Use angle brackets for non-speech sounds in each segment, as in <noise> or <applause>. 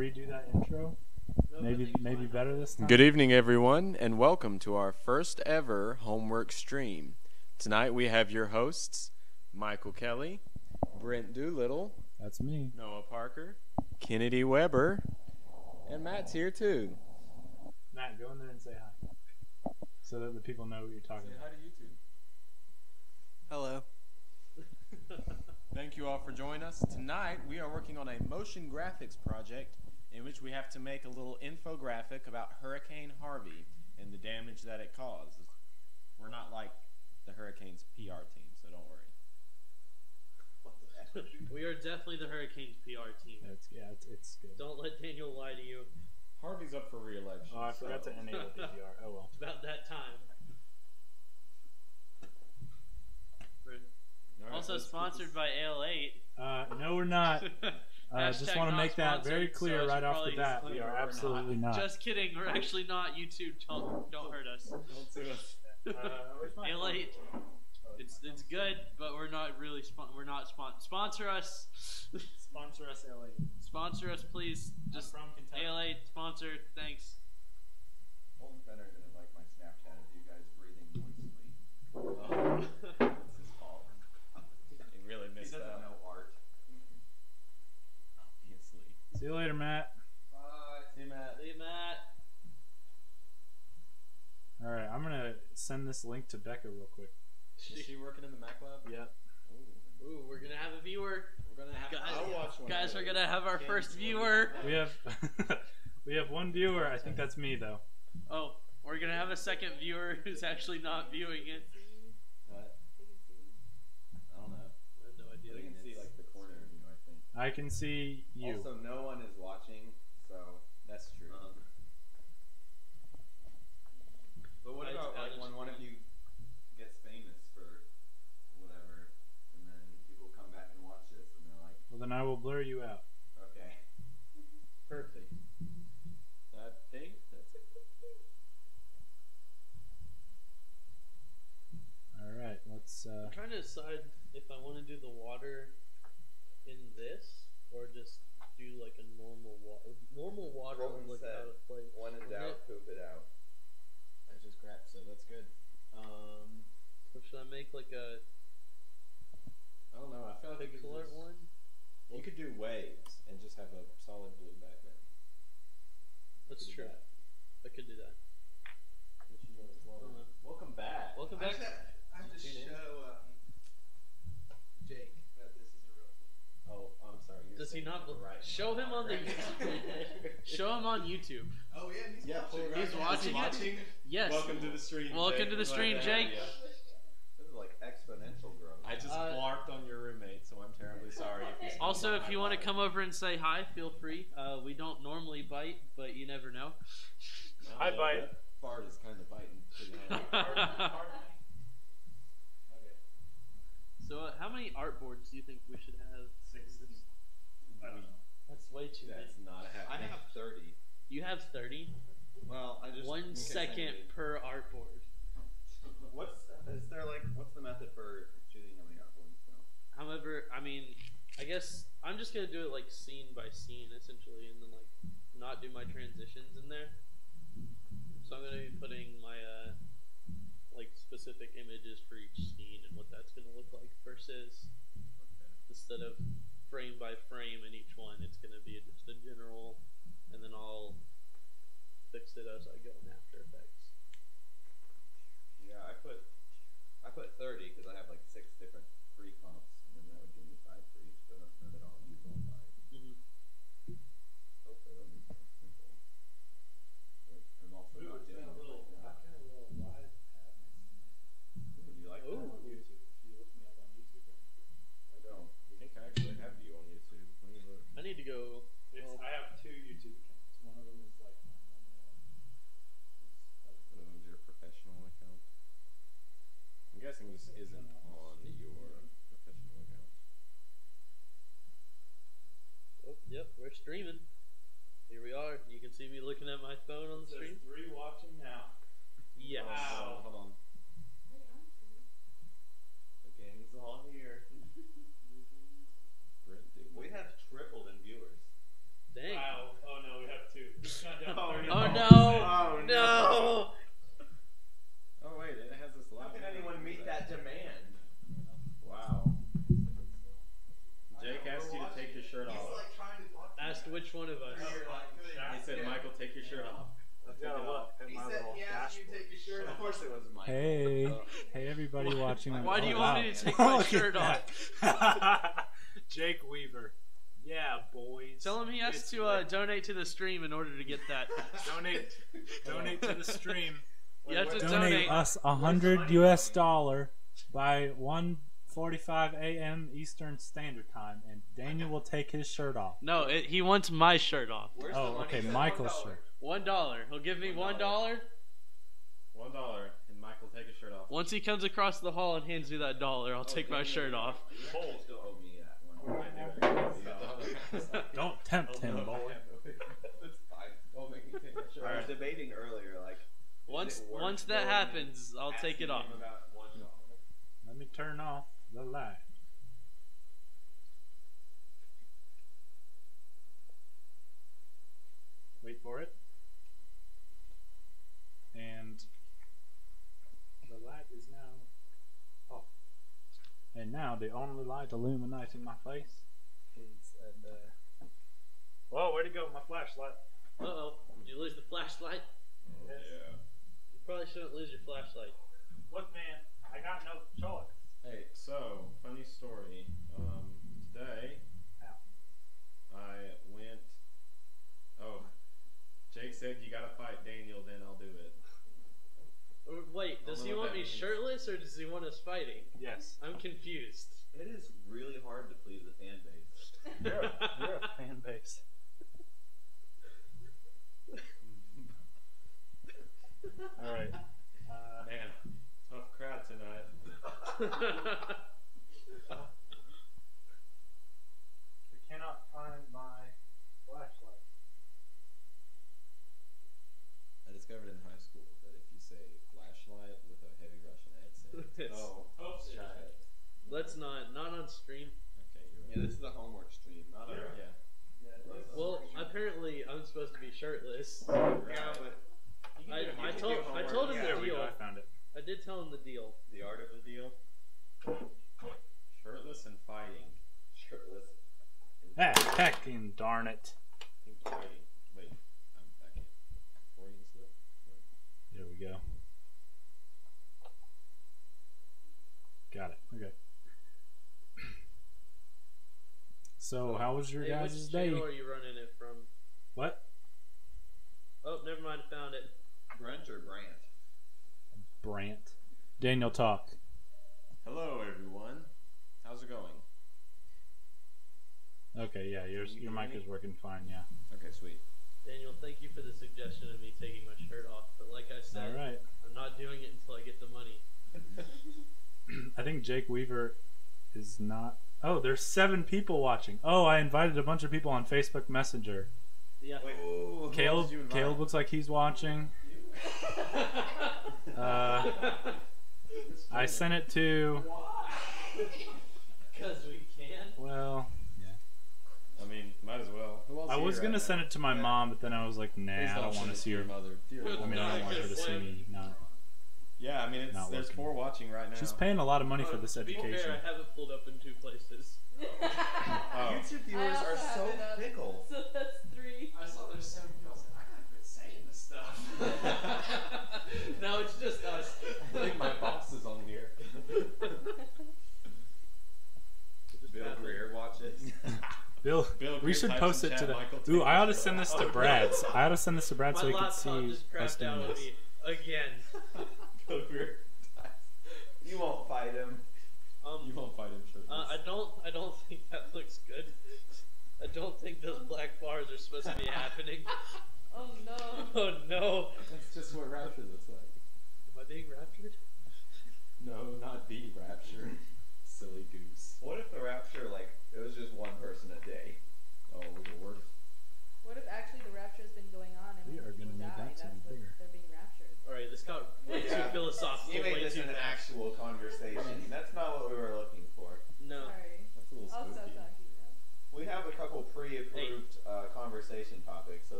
redo that intro? Maybe maybe better this time. Good evening, everyone, and welcome to our first ever homework stream. Tonight we have your hosts, Michael Kelly, Brent Doolittle, That's me. Noah Parker, Kennedy Weber, and Matt's here too. Matt, go in there and say hi, so that the people know what you're talking about. to YouTube. Hello. <laughs> Thank you all for joining us. Tonight we are working on a motion graphics project in which we have to make a little infographic about Hurricane Harvey and the damage that it caused. We're not like the Hurricanes PR team, so don't worry. <laughs> we are definitely the Hurricanes PR team. It's, yeah, it's, it's good. Don't let Daniel lie to you. Harvey's up for re-election. Oh, I forgot to enable <laughs> DVR. Oh well. It's about that time. All right, also sponsored by Ale8. Uh, no, we're not. <laughs> Uh, just want to make that very clear so right off the bat. We are we're not. absolutely not. Just kidding. We're actually not YouTube. Don't, don't hurt us. Don't sue us. <laughs> Uh, where's my phone? Ale8. It's it's good, but we're not really spon- we're not spon- sponsor us. <laughs> Sponsor us, LA. sponsor us, please. Just from Kentucky. Ale8 sponsor. Thanks. Colton Fenner didn't like my Snapchat of you guys breathing moistly. It's <laughs> his fault. You really He missed doesn't that. know art. Obviously. See you later, Matt. Bye. See Matt. Hey Matt. All right, I'm gonna send this link to Becca real quick. Is she working in the Mac lab? Yep. Ooh. Ooh, we're gonna have a viewer. We're gonna have. Guys, I'll watch one guys of are gonna have our Can't first viewer. We have <laughs> we have one viewer. I think that's me though. Oh, we're gonna have a second viewer who's actually not viewing it. What? I don't know. I have no idea. You can see like the corner of you, I can see you. Also, no one is watching, so. That's true. Um, but what Guys, about like when one of you gets famous for whatever, and then people come back and watch this, and they're like, Well, then I will blur you out. okay. Perfect. That thing. that's it. All right, let's. Uh, I'm trying to decide if I want to do the water in this or just do like a normal water. Normal water Colton would look said, out of place. When in doubt, poop it out. I just crap, so that's good. Um, So should I make like a I don't know. I feel like you could, pixel art just- one? you could do waves and just have a solid blue background. That's Could do true. that. I could do that. Let you know as well. Welcome back. Welcome back. just have, I have to Tune in. show um, Jake that this is a real thing. Oh, I'm sorry. You're Does he not? right show him on the right? <laughs> show him on YouTube. Oh yeah, he's Yeah, watching. pull it right He's now. watching it? Yes. Welcome to the stream. Welcome Jake. to the stream, have Jake. you. This is like exponential growth. I just Uh, blarked on your roommate, so I'm terribly sorry. If he's Also, if you want to come over and say hi, feel free. Uh, we don't normally bite, but you never know. Hi, bite. Fart is kind of biting. pretty <laughs> so, uh, how many art boards do you think we should have? I don't know. That's way too That's many. not I have 30. You have 30? Well, I just. in One case I second need- per art board. <laughs> What's is there like? What's the method for choosing how many artboards? So However, I mean, I guess I'm just gonna do it like scene by scene, essentially, and then like not do my transitions in there. So I'm gonna be putting my uh, like specific images for each scene and what that's gonna look like versus instead of frame by frame in each one, it's gonna be just a general, and then I'll fix it as I go in After Effects. yeah, I put I put 30 because I have like six different pre-comps, streaming. Here we are. You can see me looking at my phone on the There's stream. three watching now. Yes. Wow. Hold on. The gang's all here. <laughs> we have tripled in viewers. Dang. Wow. Oh no, we have two. It's not <laughs> oh, no. Oh, no. Oh, no. Which one of us? He said, Michael, take your shirt off. I've got to look at He said little he asked you to take your shirt Of off. course it was Mike. Hey, <laughs> hey, everybody watching. on- Why do you oh, want wow. me to take <laughs> my shirt that. <laughs> Jake Weaver. Yeah, boys. Tell him he has It's to uh, donate to the stream in order to get that. donate, donate to the stream. You have to donate, donate. us a hundred U.S. dollar by 1:45 a.m. Eastern Standard Time, and Daniel will take his shirt off. No, it, he wants my shirt off. Where's Oh, okay, Michael's $1. shirt. One dollar. He'll give me one $1. dollar, and Michael take his shirt off. Once he comes across the hall and hands me that dollar, I'll Oh, take my shirt off. You still owe me that one. I do. <laughs> Don't tempt him, boy. That's fine. Don't make me take my shirt. I was debating earlier, like. Once once that happens, I'll take it off. him about one dollar? Let me turn off the light. Wait for it. And the light is now off. And now the only light illuminating my face is at the. Whoa, where'd it go? My flashlight. Uh oh. Did you lose the flashlight? Yeah. You probably shouldn't lose your flashlight. Look, man, I got no choice. Hey, so funny story. Um, today I went. Oh, Jake said you gotta fight Daniel, then I'll do it. Uh, Wait, does he want me means. shirtless or does he want us fighting? Yes. I'm confused. It is really hard to please the fan base. <laughs> You're a, you're a fan base. <laughs> All right. Uh, Man, tough crowd tonight. We cannot find my flashlight. I discovered in high school that if you say flashlight with a heavy Russian accent, <laughs> It's- oh, try it. Let's not. Not on stream. Okay, you're Yeah, this is a homework stream, not a. Yeah. Well, apparently I'm supposed to be shirtless. Yeah, but I- I told- I told him Yeah, the There go. deal. I found it. I did tell him the deal. The art of the deal. Shirtless and fighting. Shirtless. Ah, hecking darn it. Wait, I'm back in. Freudian slip. There we go. Got it. Okay. <clears throat> So, how was your Hey, guys' which day? channel are you running it from? What? Oh, never mind. I found it. Brent or Brant? Brant. Daniel, talk. Hello, everyone. How's it going? Okay, yeah, your you your mic me? is working fine. Yeah. Okay, sweet. Daniel, thank you for the suggestion of me taking my shirt off. But like I said, All right. I'm not doing it until I get the money. <laughs> I think Jake Weaver is not. Oh, there's seven people watching. Oh, I invited a bunch of people on Facebook Messenger. Yeah. Wait. Oh, Caleb, else did you invite? Caleb looks like he's watching. <laughs> Uh, I sent it to. Because we can. Well, yeah. I mean, might as well. Who else I was gonna now? send it to my mom, but then I was like, nah, I don't want to see her. mother. Dear I mean, I don't want her to see me. Not. Yeah, I mean, it's, Not there's working. four watching right now. She's paying a lot of money for uh, this to be fair, education. I have it pulled up in two places. <laughs> Oh. YouTube viewers are so it fickle. So that's three. I saw there's seven people. I was like, I gotta quit saying this stuff. <laughs> <laughs> no, it's just us. I think my boss is on here. Bill Greer watches. <laughs> Bill, Bill we should post in it to chat, the. Michael, Ooh, take I ought to send this to Brad. <laughs> I ought to send this to Brad so he can see just us crapped doing this. again. <laughs> Bill Greer. you won't fight him. Um, You won't fight him, sure. uh, I don't. I don't think that looks good. I don't think those black bars are supposed to be happening. Oh no. Oh no! That's just what Rapture looks like. Am I being raptured? No, not the Rapture.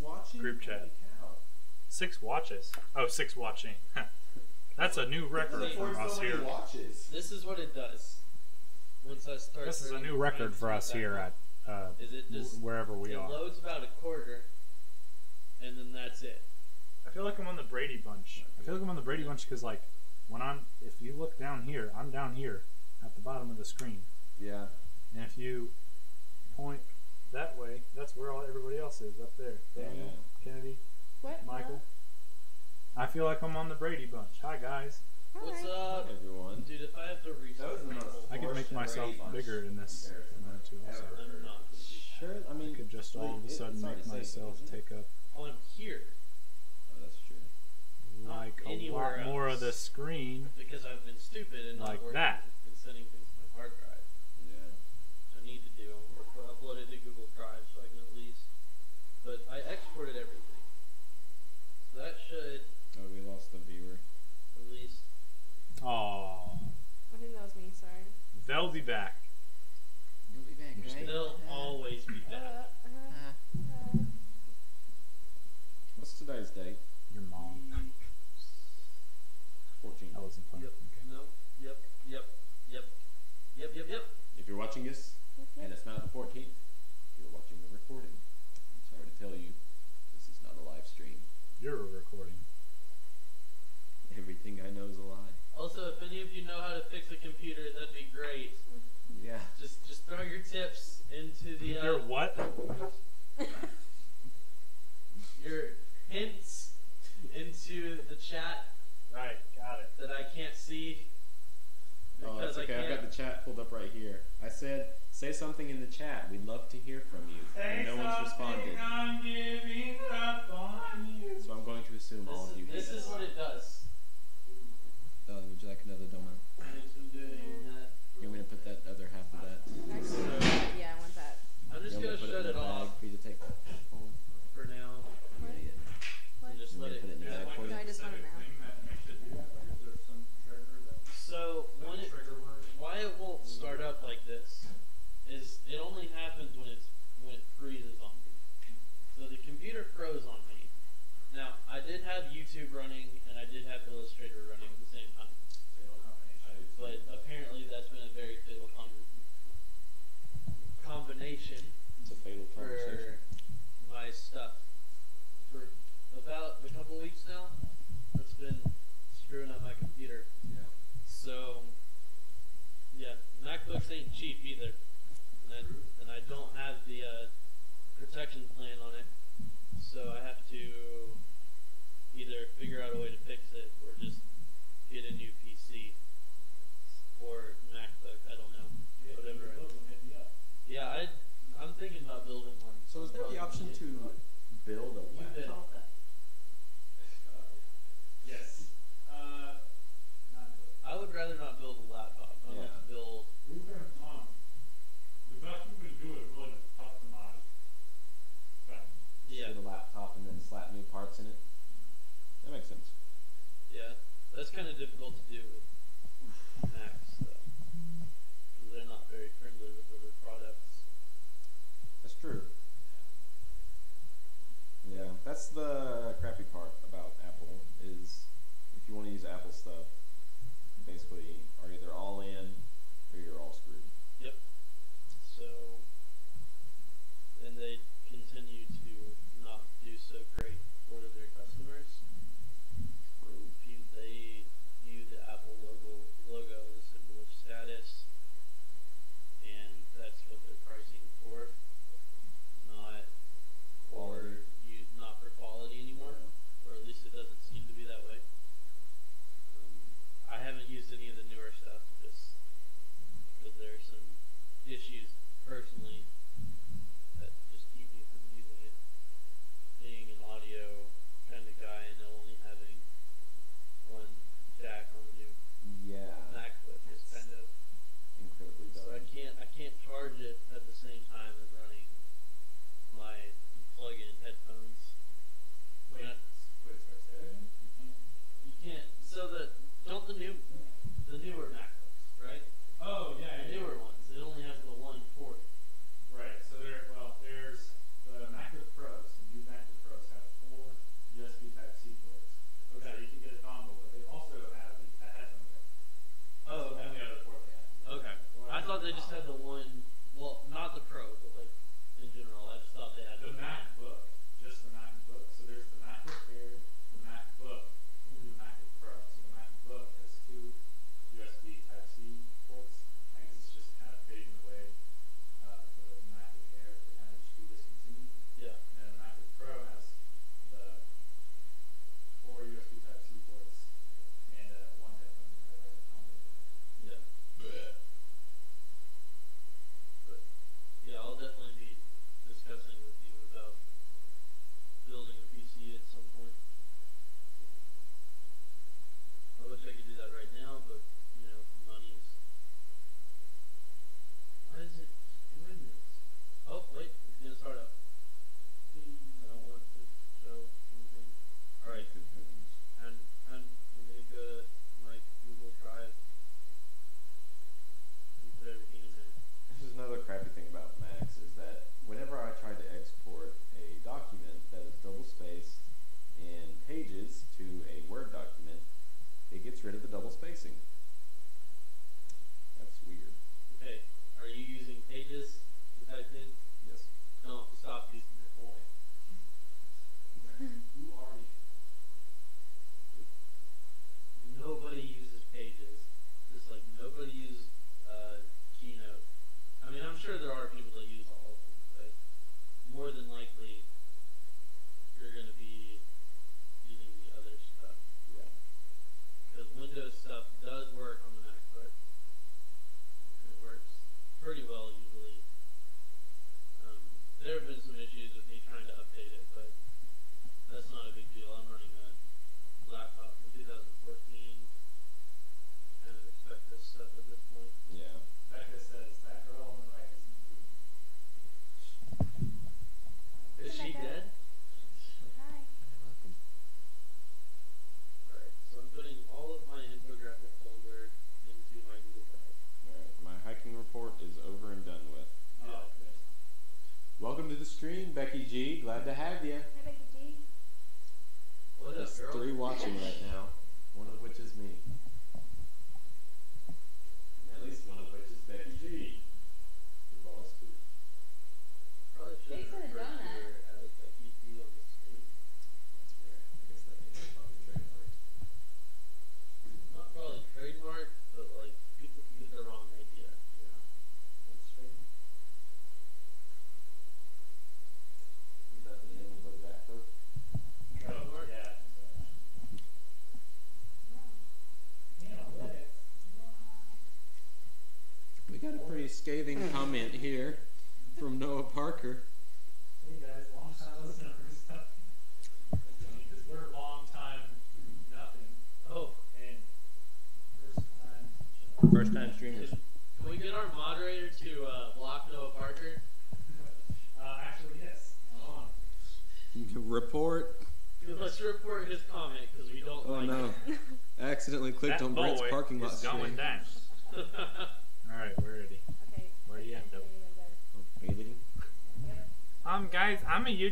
Watching Group chat. Six watches. Oh, six watching. <laughs> That's a new record for us so here. watches. This is what it does. Once I start. This is a new record for us here at uh, Is it just wherever we it are. loads about a quarter, and then that's it. I feel like I'm on the Brady Bunch. I feel like I'm on the Brady Bunch because, like, when I'm, if you look down here, I'm down here at the bottom of the screen, Yeah. and if you point that way, that's where all everybody else is up there. Daniel, Kennedy, What? Michael. I feel like I'm on the Brady Bunch. Hi guys. No? What's Alright. up, Everyone. dude? If I have to reset That was the most people, I could make myself bigger in this comparison one too. Also. I'm not. gonna do that. Sure, I mean, I could just all of a sudden make myself isn't it? take up oh, On here oh, that's true. Not like a anywhere lot more of the screen. because I've been stupid and Like not working that. and sending things to my hard drive. Yeah. Which I need to do. Or put- upload it to Google Drive so I can at least. But I exported everything, so that should Oh, we lost the viewer. at least. Oh, I think that was me, sorry. they'll be back. You'll be back, right? They'll always be Uh, back. uh, uh. What's today's date? Your mom. 14. That wasn't fun. Yep. No. Yep. Yep. Yep. Yep. Yep. Yep. If you're watching this and it's not the 14th, you're watching the recording. I'm sorry to tell you, this is not a live stream. You're recording. Everything I know is a lie. Also, if any of you know how to fix a computer, that'd be great. Yeah. Just just throw your tips into the uh, You're what? <laughs> your hints into the chat Right, got it. that I can't see Oh, that's okay. I I've got the chat pulled up right here. I said, say something in the chat. We'd love to hear from you. and no one's responded. I'm giving up on you. So I'm going to assume all of you is, this is what it does. Uh, would you like another domo? ain't cheap either, and I, and I don't have the uh, protection plan on it, so I have to either figure out a way to fix it or just get a new PC or MacBook. I don't know. Yeah, Whatever. I yeah, I, I'm thinking about building one. So is there the option to build a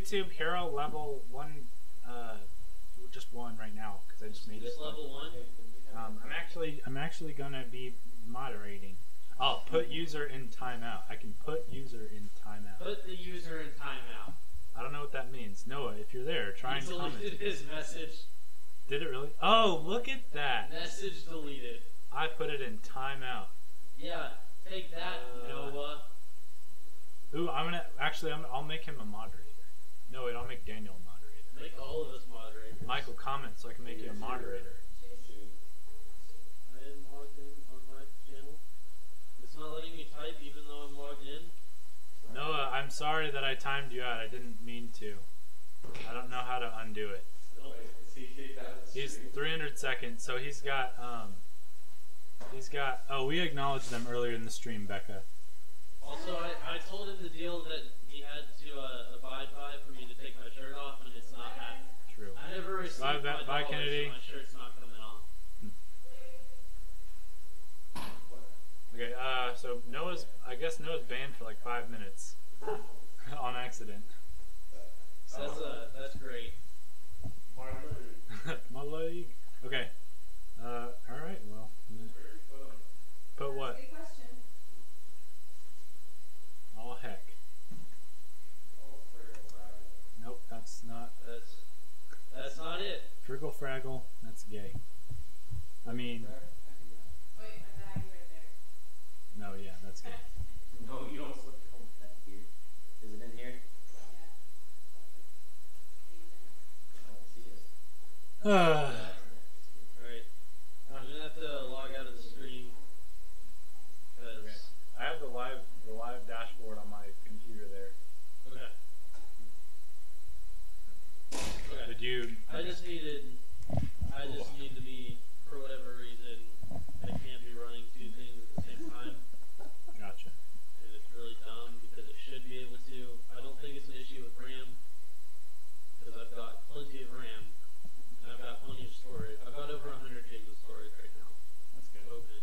YouTube hero level one. Uh, just one right now because I just made Just it. level one. Um, I'm actually I'm actually gonna be moderating. Oh, put user in timeout. I can put user in timeout. Put the user in timeout. I don't know what that means. Noah, if you're there, try He and comment. deleted his message. Did it really? Oh, look at that! Message deleted. I put it in timeout. Yeah, take that, Uh, Noah. Ooh, I'm gonna actually I'm, I'll make him a moderator. No, wait, I'll make Daniel a moderator. Make all of us moderators. Michael, comment so I can make you a moderator. I am logged in on my channel. It's not letting me type even though I'm logged in. Noah, I'm sorry that I timed you out. I didn't mean to. I don't know how to undo it. He's 300 seconds, so he's got um. He's got. Oh, we acknowledged them earlier in the stream, Becca. Also, I, I told him the deal that he had to uh, abide by for me to take my shirt off, and it's not happening. True. I never received Bye, my bye, Kennedy. so my shirt's not coming off. Okay. Uh, so Noah's. I guess Noah's banned for like five minutes <laughs> on accident. That's uh, that's great. My leg. <laughs> Okay. Uh, all right. Well. Put what? Good question. Oh heck. Nope, that's not That's that's not it. Friggle Fraggle. That's gay. I mean, Wait, my bag right there. no, yeah, that's gay. No, you don't flip it on that here. Is it in here? I don't see it. Uh, Alright. I'm gonna have to log out of the stream. Because. I have the live the live dashboard on my computer there. Okay. Okay. Did you? I just needed. I just need to be, for whatever reason, I can't be running two things at the same time. Gotcha. And it's really dumb because it should be able to. I don't think it's an issue with RAM. Because I've got plenty of RAM. And I've got plenty of storage. I've got over 100 gigs of storage right now. That's good. Open.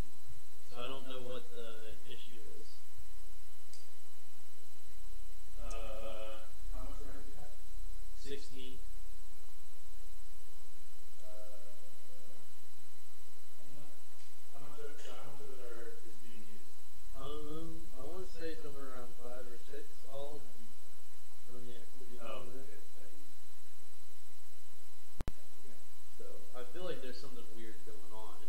So I don't know what the issue is. Uh, how much RAM do you have? 16. How much of how much of it are, is being used? Um, I want to say somewhere around 5 or 6 all from the activity Oh, monitor. So I feel like there's something weird going on.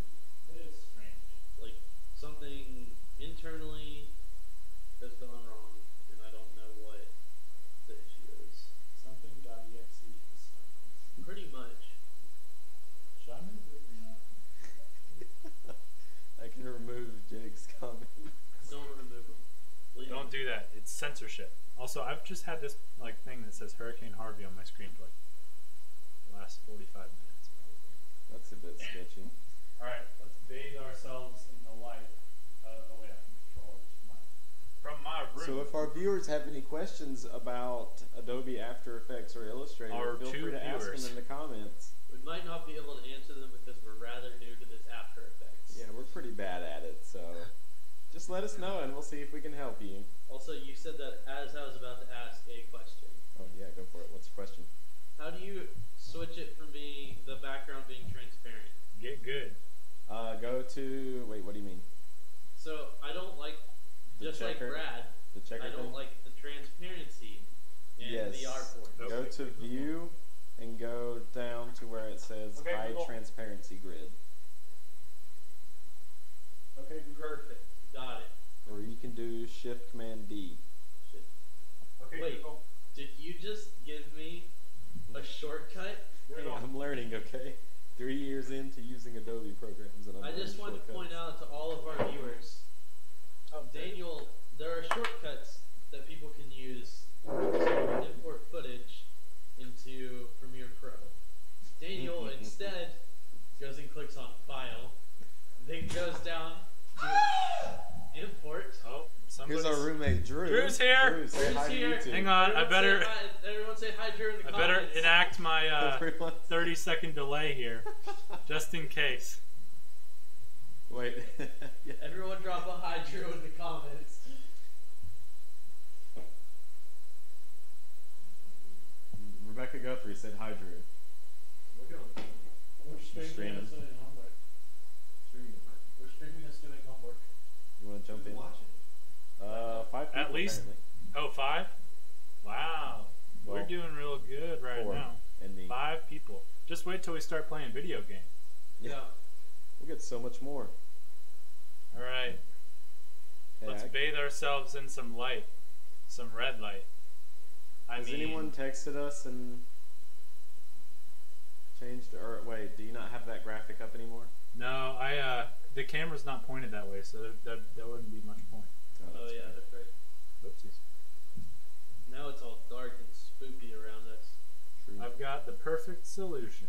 It is strange. Like something internally has gone wrong, and I don't know what the issue is. Something.exe is. Pretty much. Should I move it or not? I <laughs> can remove Jake's comment. Don't remove them. Leave Don't them. do that. It's censorship. Also, I've just had this like thing that says Hurricane Harvey on my screen for like the last 45 minutes. Probably. That's a bit sketchy. All right, let's bathe ourselves in the light. Uh, oh wait, I can control this from my, from my room. So if our viewers have any questions about Adobe After Effects or Illustrator, Our feel free to ask them in the comments. We might not be able to answer them because we're rather new to this After Effects. Yeah, we're pretty bad at it, so just let us know and we'll see if we can help you. Also, you said that as I was about to ask a question. Oh, yeah, go for it. What's the question? How do you switch it from being the background being transparent? Get good. Uh, go to. Wait, what do you mean? So, I don't like. The just checker, like Brad, the checker I don't thing? like the transparency in yes. the R port. Go to view and go down to where it says okay, High Google. Transparency Grid. Okay, perfect. Got it. Or you can do shift command D. Shit. Okay, Wait. Google. Did you just give me a shortcut? Google. I'm learning, okay? Three years into using Adobe programs, and I'm I just learning wanted to point shortcuts. to all of our viewers, Oh, Daniel, there are shortcuts that people can use to import footage into Premiere Pro. Daniel instead goes and clicks on File, then goes down to Import. Oh, somebody's. Here's our roommate, Drew. Drew's here. Drew, say Drew's hi to here. YouTube. Hang on, I better, Say hi, everyone say hi, Drew, in the I better enact my uh, 30 second delay here, just in case. Wait. yeah. Everyone drop a hi, Drew, in the comments. Rebecca Guthrie said hi, Drew. We're streaming streaming. us doing homework. We're streaming us doing homework. You want to jump in? Watching. Uh, five people At least- apparently. Oh, five? Wow. We're Well, doing real good right four. now. And me. Five people. Just wait till we start playing video game. Yeah. We'll get so much more. All right. Hey, Let's I- bathe ourselves in some light, some red light. I Has mean, anyone texted us and changed? Or wait, do you not have that graphic up anymore? no, I uh, the camera's not pointed that way, so there, there, there wouldn't be much point. Oh that's yeah, right. that's right. Whoopsies. Now it's all dark and spooky around us. True. I've got the perfect solution.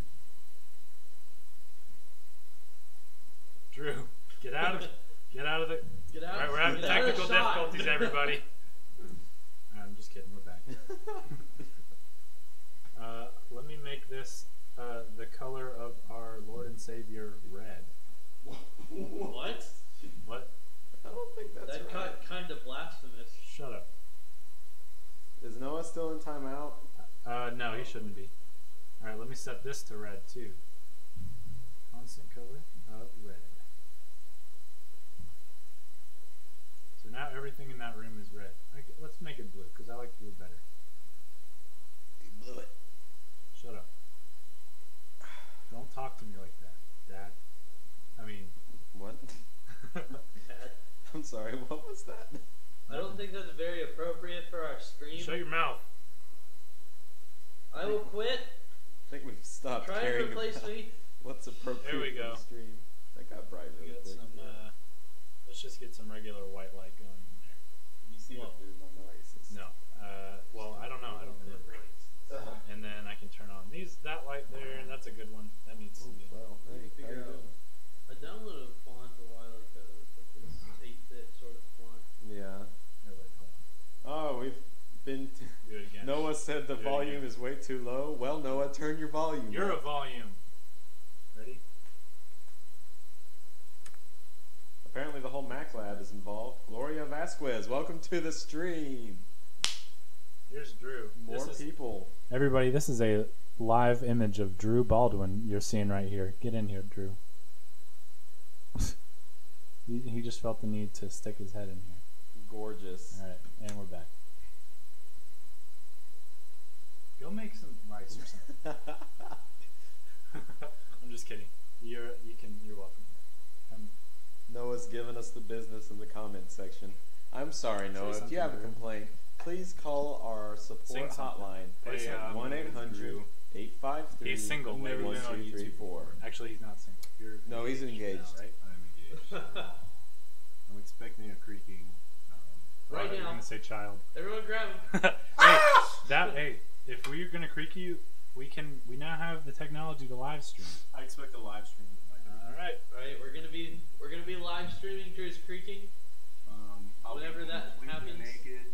Drew, get out of get out of the. Get out. Alright, we're having get out of technical shot. difficulties, everybody. <laughs> I'm just kidding. We're back. <laughs> Uh, let me make this uh, the color of our Lord and Savior red. what? What? I don't think that's that right. got kind of blasphemous. Shut up. Is Noah still in timeout? Uh, no, he shouldn't be. All right, let me set this to red too. Constant color of red. So now everything in that room is red. Okay, let's make it blue because I like blue better. You blew it. Shut up. Don't talk to me like that, Dad. I mean, What? <laughs> Bad. I'm sorry. What was that? I don't think that's very appropriate for our stream. shut your mouth. I will quit. I think we've stopped Try and caring replace about me. what's appropriate There we for the stream. That got bright We really got quick. some. Uh, let's just get some regular white light going in there. you see well, that through my racist. No. Uh, well, I don't know. I don't remember. <laughs> And then I can turn on these that light there. And that's a good one. That needs to Ooh, be. well, hey, you Figure out- I downloaded a font a while ago. Like this 8-bit sort of font. Yeah. Here, wait, hold on. Oh, we've been. T- Do it again. Noah said the Do volume is way too low. Well, Noah, turn your volume. You're a volume. Ready? Apparently, the whole Mac lab is involved. Gloria Vasquez, welcome to the stream. Here's Drew. More This is- people. Everybody, this is a live image of Drew Baldwin you're seeing right here. Get in here, Drew. <laughs> he, he just felt the need to stick his head in here. Gorgeous. All right, and we're back. Go make some rice or something. <laughs> <laughs> I'm just kidding. You're you can you're welcome. Come. Noah's given us the business in the comment section. I'm sorry, Noah. If you have a complaint, please call our support something. hotline. Hey, at um, 1 800 Drew. 853 He's single, one never been two on three YouTube. four. Actually, he's not single. You're No, he's engaged. now, right? I'm engaged. <laughs> I'm expecting a creaking. Um, Right Oh, You're gonna say child. Everyone grab him. <laughs> hey, that hey, if we're gonna creak you, we can. We now have the technology to live stream. I expect a live stream with my All right. Right, we're gonna be we're gonna be live streaming Drew's creaking. um, I'll be Whenever that happens. naked.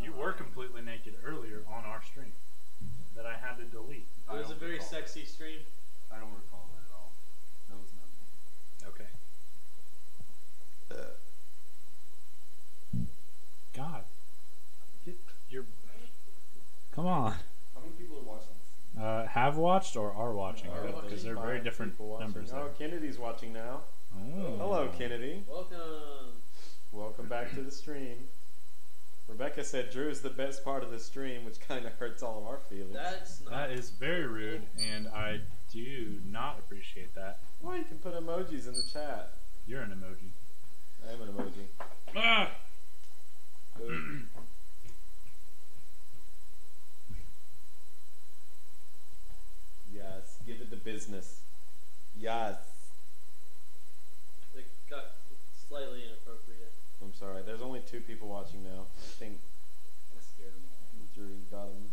You were completely naked earlier on our stream that I had to delete. It was a very recall sexy stream. I don't recall that at all. That was nothing. Okay. God. Get your. Come on. How many people are watching this? Uh, have watched or are watching because they're very different people watching. numbers. Oh, there. Kennedy's watching now. Oh. Hello, Kennedy. Welcome. Welcome back to the stream. Rebecca said Drew is the best part of the stream, which kind of hurts all of our feelings. That's not. That is very rude, and I do not appreciate that. Well, you can put emojis in the chat. You're an emoji. I am an emoji. Ah! <clears throat> yes, give it the business. Yes. It got slightly inappropriate. I'm sorry. There's only two people watching now. I think That scared me. Drew got him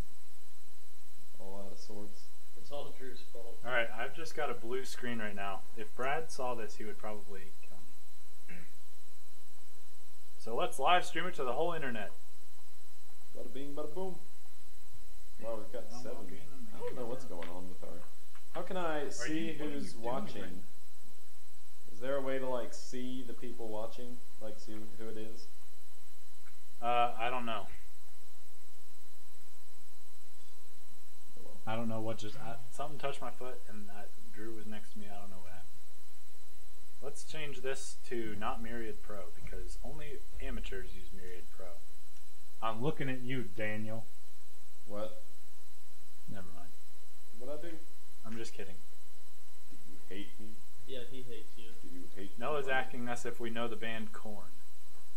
all out of sorts. It's all Drew's fault. All right, I've just got a blue screen right now. If Brad saw this, he would probably kill me. So let's live stream it to the whole internet. Bada bing, bada boom. Wow, we've got I'll seven. Log in and I don't know what's going on with our. How can I see you- who's you doing watching? Is there a way to like see the people watching? Like see who it is? Uh, I don't know. I don't know what just I, something touched my foot, and I, Drew was next to me. I don't know what happened. Let's change this to not Myriad Pro because only amateurs use Myriad Pro. I'm looking at you, Daniel. What? Never mind. What I do? I'm just kidding. Do you hate me? Yeah, he hates you. Do you hate me? Noah's asking us if we know the band Korn.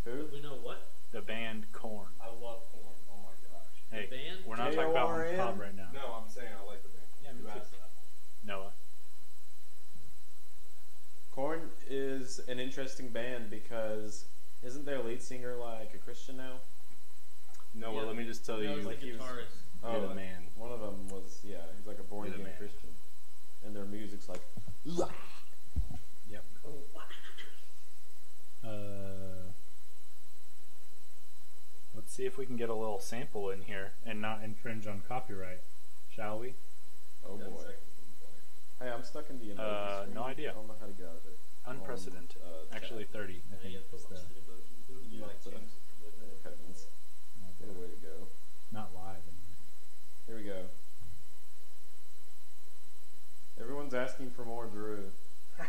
Who? We know what? The band Korn. I love corn. Oh my gosh. Hey, The band? we're not talking about one K-O-R-N? pub right now. No, I'm saying I like the band. Yeah, me too. Noah. Korn is an interesting band because isn't their lead singer like a Christian now? No, well, let me just tell No, you. he's like he was- guitarist. You're the uh, man. One of them was yeah, he's like a born You're the again man. Christian, and their music's like. Yep. Uh, let's see if we can get a little sample in here and not infringe on copyright, shall we? Oh Ten boy. seconds would be Hey, I'm stuck in the emoji Uh, screen. no idea. I don't know how to get out of it. Unprecedented. Um, uh, Actually, 30. I think you is the. watch the emoji too. better. You like So- Oh, heavens. What a way to go. Not live. Anyway. Here we go. Everyone's asking for more Drew. <laughs>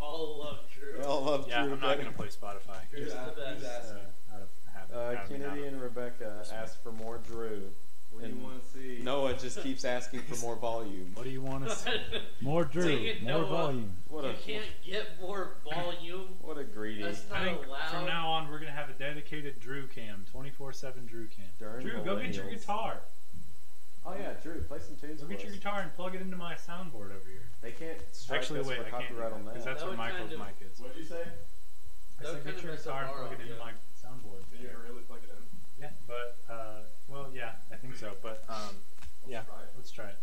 All love Drew. They all love Yeah, Drew. I'm not going to play Spotify. Who's just, the best? uh, out of habit. Uh, I mean, out Kennedy and Rebecca Respect. asked for more Drew. What do you want to see? Noah just keeps asking for more volume. What do you want to see? <laughs> More Drew. Dang it, more Noah. volume. What you a can't get more volume. <laughs> what a greedy. That's I not think allowed. from now on we're gonna have a dedicated Drew cam, 24/7 Drew cam. Darn Drew, go get your millennials. guitar. Oh yeah, Drew, play some tunes Go for get your us. guitar and plug it into my soundboard over here. They can't strike Actually, us wait, for I can't do copyright that on because that. that's That what would kind Michael's of- mic is. What'd you say? I That said would get kind your of mess up guitar and our plug it into audio. my soundboard. Can you really plug it in? Yeah, but uh, well, yeah, I think so. But um, yeah, try it. let's try it.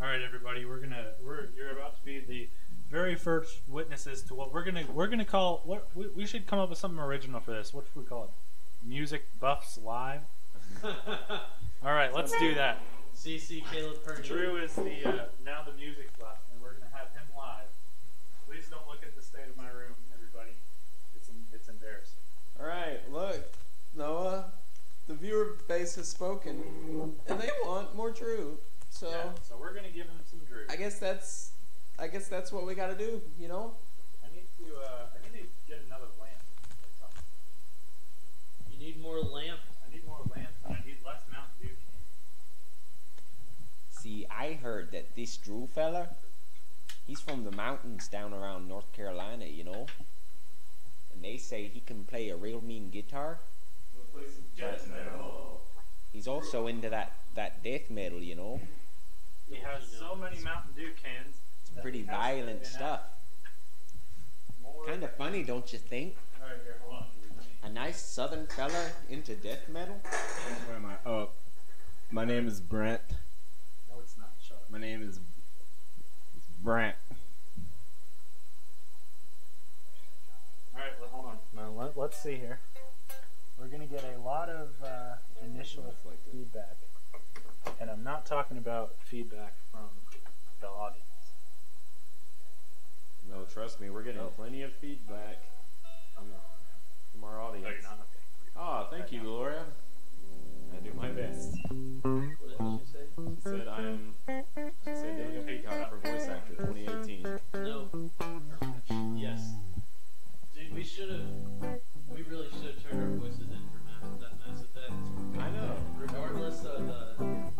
All right, everybody, we're gonna we're you're about to be the very first witnesses to what we're gonna we're gonna call what we, we should come up with something original for this. What should we call it? Music buffs live. <laughs> All right, let's do that. CC Caleb Purdy. Drew is the uh, now the music buff, and we're gonna have him live. Please don't look at the state of my room, everybody. It's it's embarrassing. All right, look, Noah, the viewer base has spoken, and they want more Drew. So Yeah, so we're gonna give him some Drew. I guess that's, I guess that's what we got to do. You know. I need to uh, I need to get another lamp. You need more lamp. I need more lamps and I need less Mountain Dew. See, I heard that this Drew fella, he's from the mountains down around North Carolina, you know. And they say he can play a real mean guitar. We'll play some Death metal. He's also into that, that death metal, you know. He has so many Mountain Dew cans. It's pretty he has to violent stuff. Kind of funny, don't you think? All right, here, hold on. A nice southern fella into death metal? Where am I? Oh, my name is Brent. No, it's not. Shut up. My name is is Brent. All right, well, hold on. Now let, let's see here. We're gonna get a lot of uh, initial feedback, and I'm not talking about feedback from the audience. No, trust me, we're getting Oh. plenty of feedback I'm not. from our audience. Oh, you're not. Okay. Thank you, Gloria. I do my best. What did you say? She said I am. She said Daniel Peacock for voice actor 2018. No. Sean we should have. We really should have turned our voices in for that mass effect. I know. Regardless of the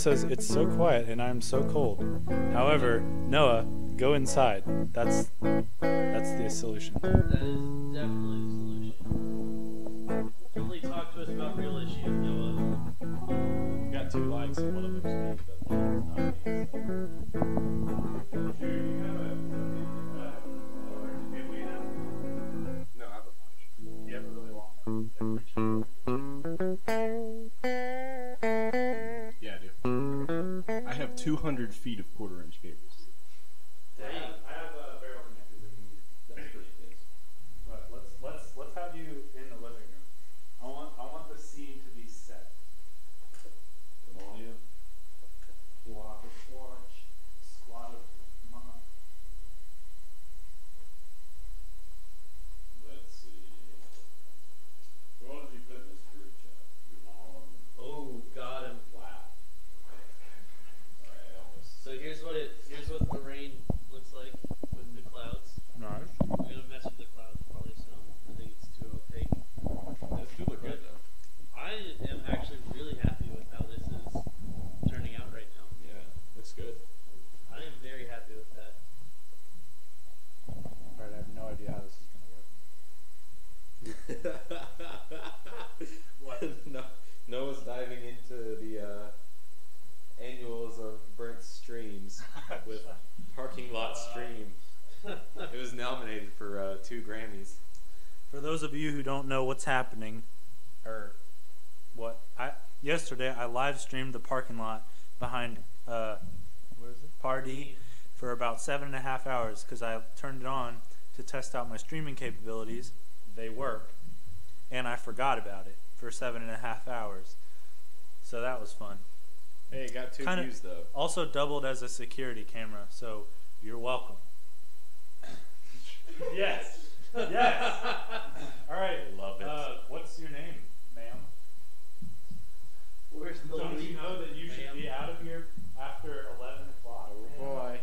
says it's so quiet and I'm so cold. However, Noah, go inside. That's that's the solution. Know what's happening, or what I yesterday I live streamed the parking lot behind uh, what is it? Party for about seven and a half hours because I turned it on to test out my streaming capabilities. They work, and I forgot about it for seven and a half hours. So that was fun. Hey, it got two Kinda- views though. Also doubled as a security camera, so you're welcome. <laughs> yes. Yes. All right. Love it. Uh, what's your name, ma'am? Where's the Don't you lead? know that you should be out of here after 11 o'clock? Oh ma'am? boy.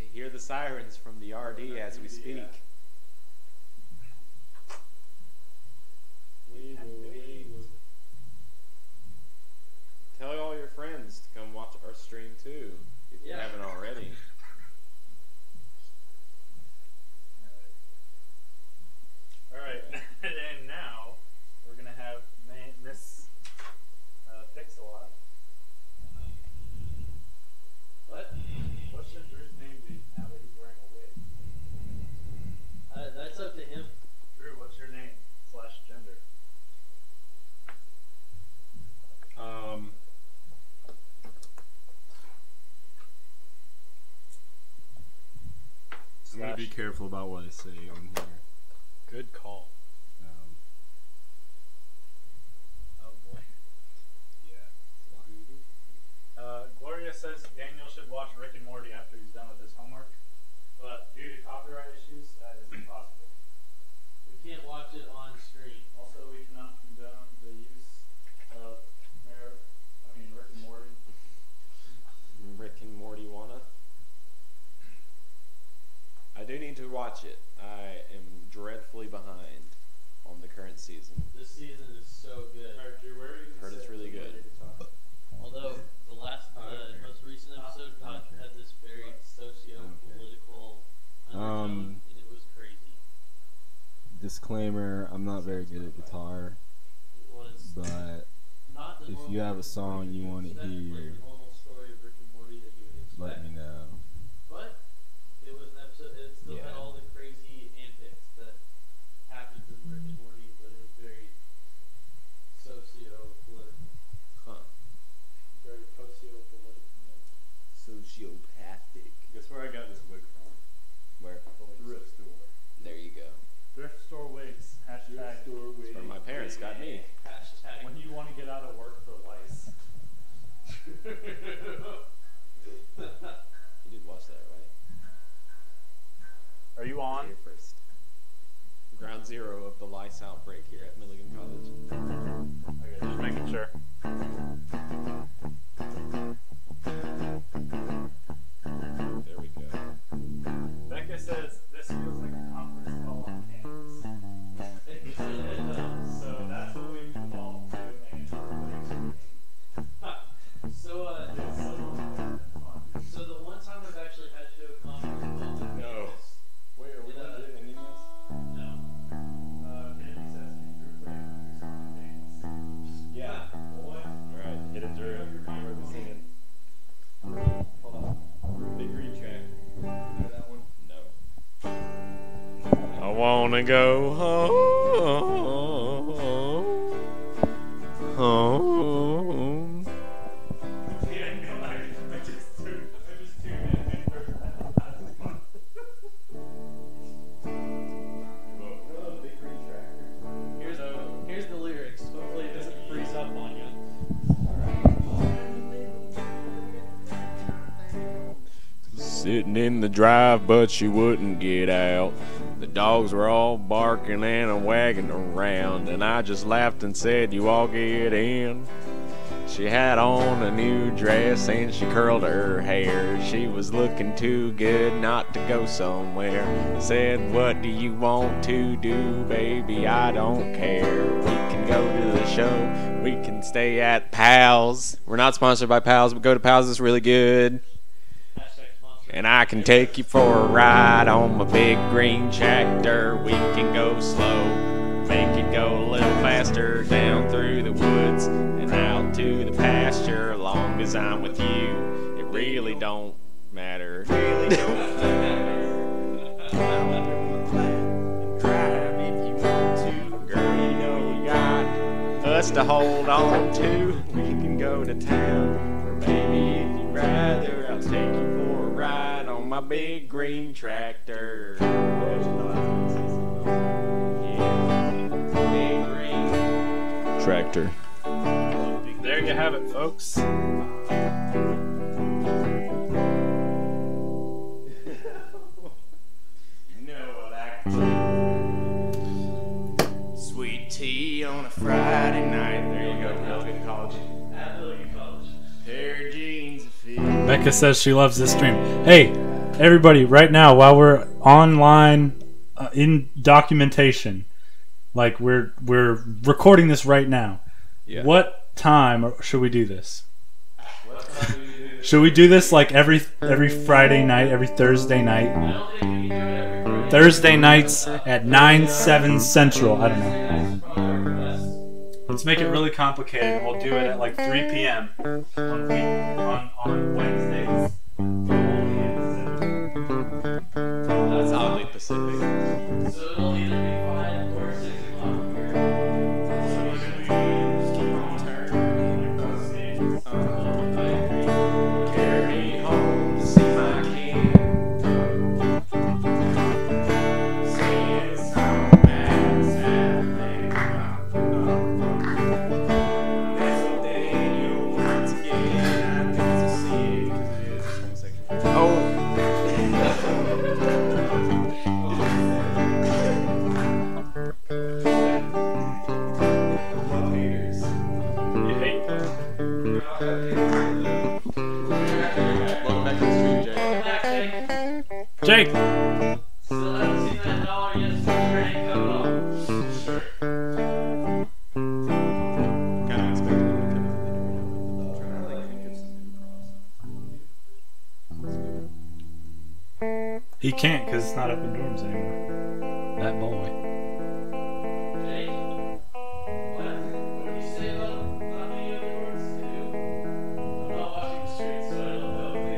I hear the sirens from the RD as we speak. Yeah. Wee woo, wee woo. Tell all your friends to come watch our stream too, if you Yeah. haven't already. All right. <laughs> and now we're gonna have Ma- Miss uh, Pixelot. What? What should Drew's name be now that he's wearing a wig? Uh, that's up to him. Drew, what's your name slash gender? Um. I'm gonna be careful about what I say on here. Good call. Um, Oh boy. yeah. Uh, Gloria says Daniel should watch Rick and Morty after he's done with his homework, but due to copyright issues, that is impossible. We can't watch it on screen. Also, we cannot condone the use of Mer- I mean Rick and Morty. Rick and Morty wanna. I do need to watch it. I am dreadfully behind on the current season. This season is so good. Alright, Drew, where are you? Heard it's really good. Although the last, the okay. most recent episode had, had this very socio-political undertone, Um, and it was crazy. Disclaimer: I'm not very good at guitar, was but not if you have a song you wanna hear, the normal story of Rick and Morty that you would expect. let me know. But it was an episode. It still had Yeah. all the crazy antics that happens in Rick and Morty, but it was very socio-political. Huh. Very socio-political. Sociopathic. Guess where I got this wig from? Where? Thrift store. There you go. Thrift store wigs. Hashtag. That's where my parents got me. Hashtag. When you want to get out of work for lice. You did watch that, right? Are you on? First. Ground zero of the lice outbreak here at Milligan College. Okay, <laughs> just making sure. Wanna go home. Home. Here's, here's the lyrics. Hopefully it doesn't freeze up on you. Sitting in the drive, but she wouldn't get out. Dogs were all barking and a wagging around, and I just laughed and said, You all get in. She had on a new dress and she curled her hair. She was looking too good not to go somewhere. Said, What do you want to do, baby? I don't care. We can go to the show. We can stay at Pals. We're not sponsored by Pals, but go to Pals. It's really good. I can take you for a ride on my big green tractor. We can go slow, make it go a little faster down through the woods and out to the pasture. Long as I'm with you, it really don't matter. Really don't Drive if you want to, girl. You know you got us to hold on to. We can go to town, or maybe if you'd rather, I'll take you for my big green tractor. Yeah, big green tractor. There you have it, folks. <laughs> You know what I Sweet tea on a Friday night. There you go, Milligan College. At Milligan College. Pair of jeans, a fit. Becca says she loves this stream. Hey, everybody, right now, while we're online uh, in documentation, like we're we're recording this right now. Yeah. What time should we do this? Should we do this like every every Friday night, every Thursday night? I don't think we can do it every Thursday nights at nine seven central. I don't know. On our request. Let's make it really complicated. We'll do it at like 3 p.m. on week on, on Wednesdays. That's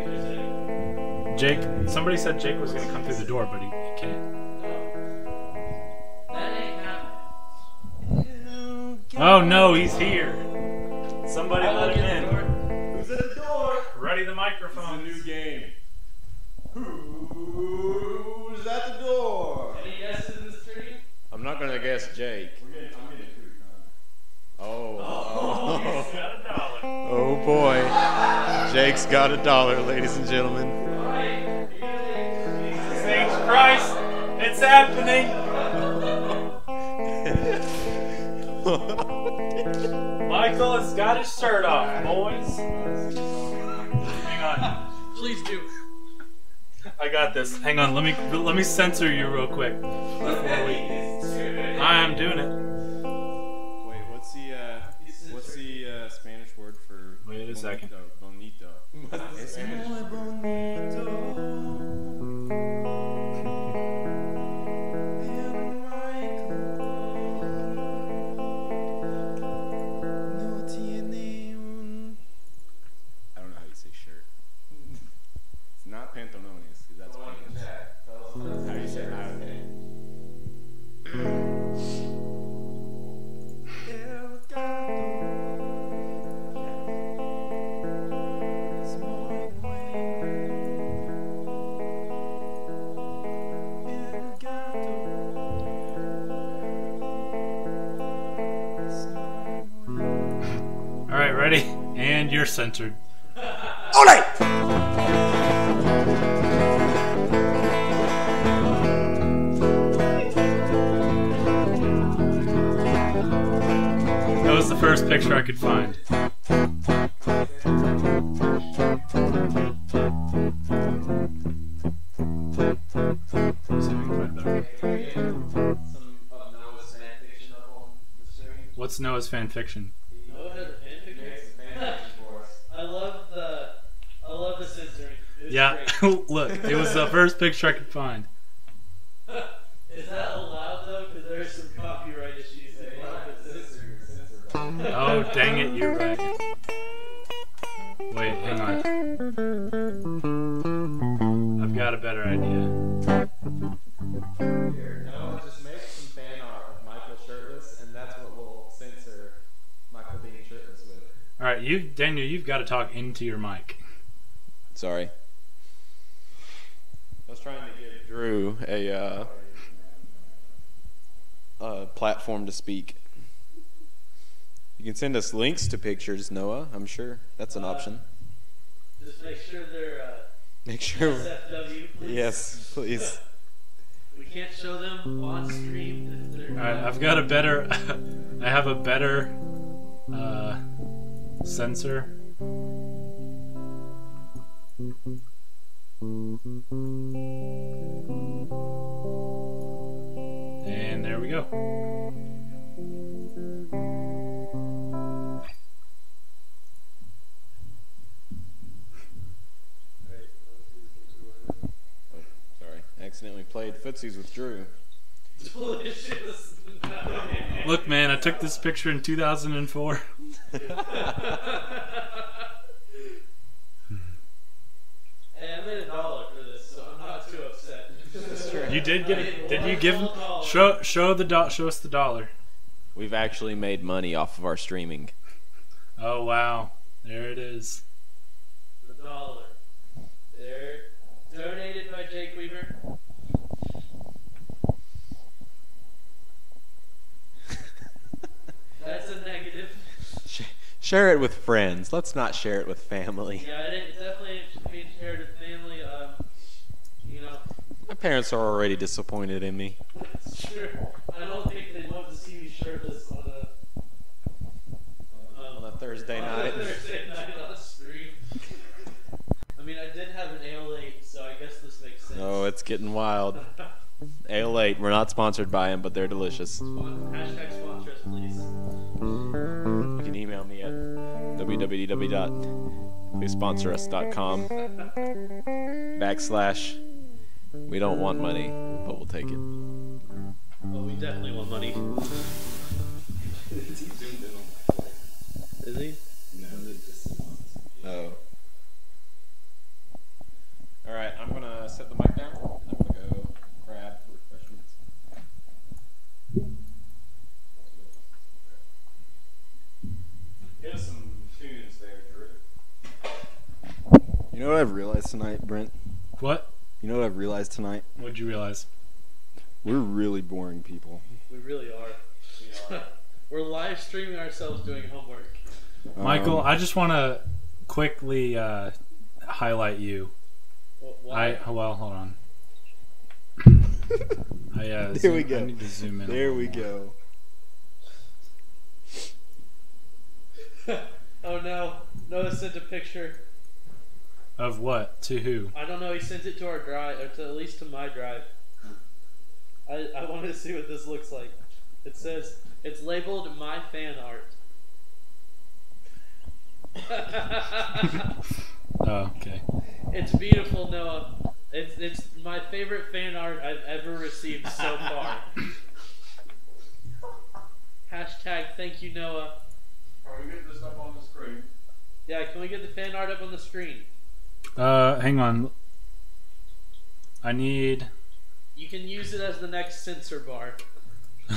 there's any. Jake. Somebody said Jake was gonna come through the door, but he, he can't. That. Oh no, he's here. I'm not gonna guess Jake. Oh. Oh, <laughs> he's got a dollar. Oh boy. Jake's got a dollar, ladies and gentlemen. Alright, you Jesus Christ, it's happening. <laughs> Michael has got his shirt off, boys. Hang on. Please do. I got this. Hang on. Let me let me censor you real quick. Before we, I am doing it. Fan fiction. <laughs> I love the, I love the was Yeah, <laughs> look, it was the <laughs> first picture I could find. Is that allowed though? Because there's some copyright issues They involved like with to this. censor your censor button. Oh, dang it, you're right. Wait, hang on. I've got a better idea. You, Daniel, you've got to talk into your mic. Sorry. I was trying to give Drew a uh, a platform to speak. You can send us links to pictures, Noah. I'm sure that's an Uh, option. Just make sure they're uh, Make sure. SFW, please. Yes, please. We can't show them on stream if they're. All right, I've got a better. <laughs> I have a better uh, censor. And there we go. Sorry, accidentally played footsies with Drew. <laughs> Delicious. Look, man, I took this picture in 2004. Hey, I made a dollar for this, so I'm not too upset. You did get I it? Did you give? full. Show show the do- show us the dollar. We've actually made money off of our streaming. Oh wow, there it is. The dollar. There. Donated by Jake Weaver. That's a negative. Sh- share it with friends. Let's not share it with family. Yeah, it, it definitely should be shared with family. Um, you know, My parents are already disappointed in me. sure. I don't think they want to see me shirtless on a um, On a Thursday on night. A Thursday <laughs> night on stream. I mean, I did have an Ale 8, so I guess this makes sense. Oh, it's getting wild. <laughs> Ale 8. We're not sponsored by them, but they're delicious. Hashtag sponsor us, please. www.pleasesponsorus.com backslash we don't want money, but we'll take it. Well, we definitely want money. Is he zoomed in on my voice? Is he? No, just Oh. All right, I'm gonna set the mic down. I'm gonna go grab refreshments. Get us some tunes there, Drew. You know what I've realized tonight, Brent? What? You know what I've realized tonight? What'd you realize? We're really boring people. We really are. We are. <laughs> We're live streaming ourselves doing homework. Michael, Um, I just want to quickly uh, highlight you. Wh- Why? I well, hold on. <laughs> I, uh, There zoom- we go. I need to zoom in. there we more. go. <laughs> oh no. Noah sent a picture. Of what? To who? I don't know. He sent it to our drive, or to at least to my drive. I I wanted to see what this looks like. It says it's labeled my fan art. <laughs> Oh, okay. it's beautiful, Noah. It's it's my favorite fan art I've ever received so far. <laughs> Hashtag thank you, Noah. Are we getting this up on the screen? Yeah, can we get the fan art up on the screen? Uh, hang on. I need. You can use it as the next censor bar. <laughs>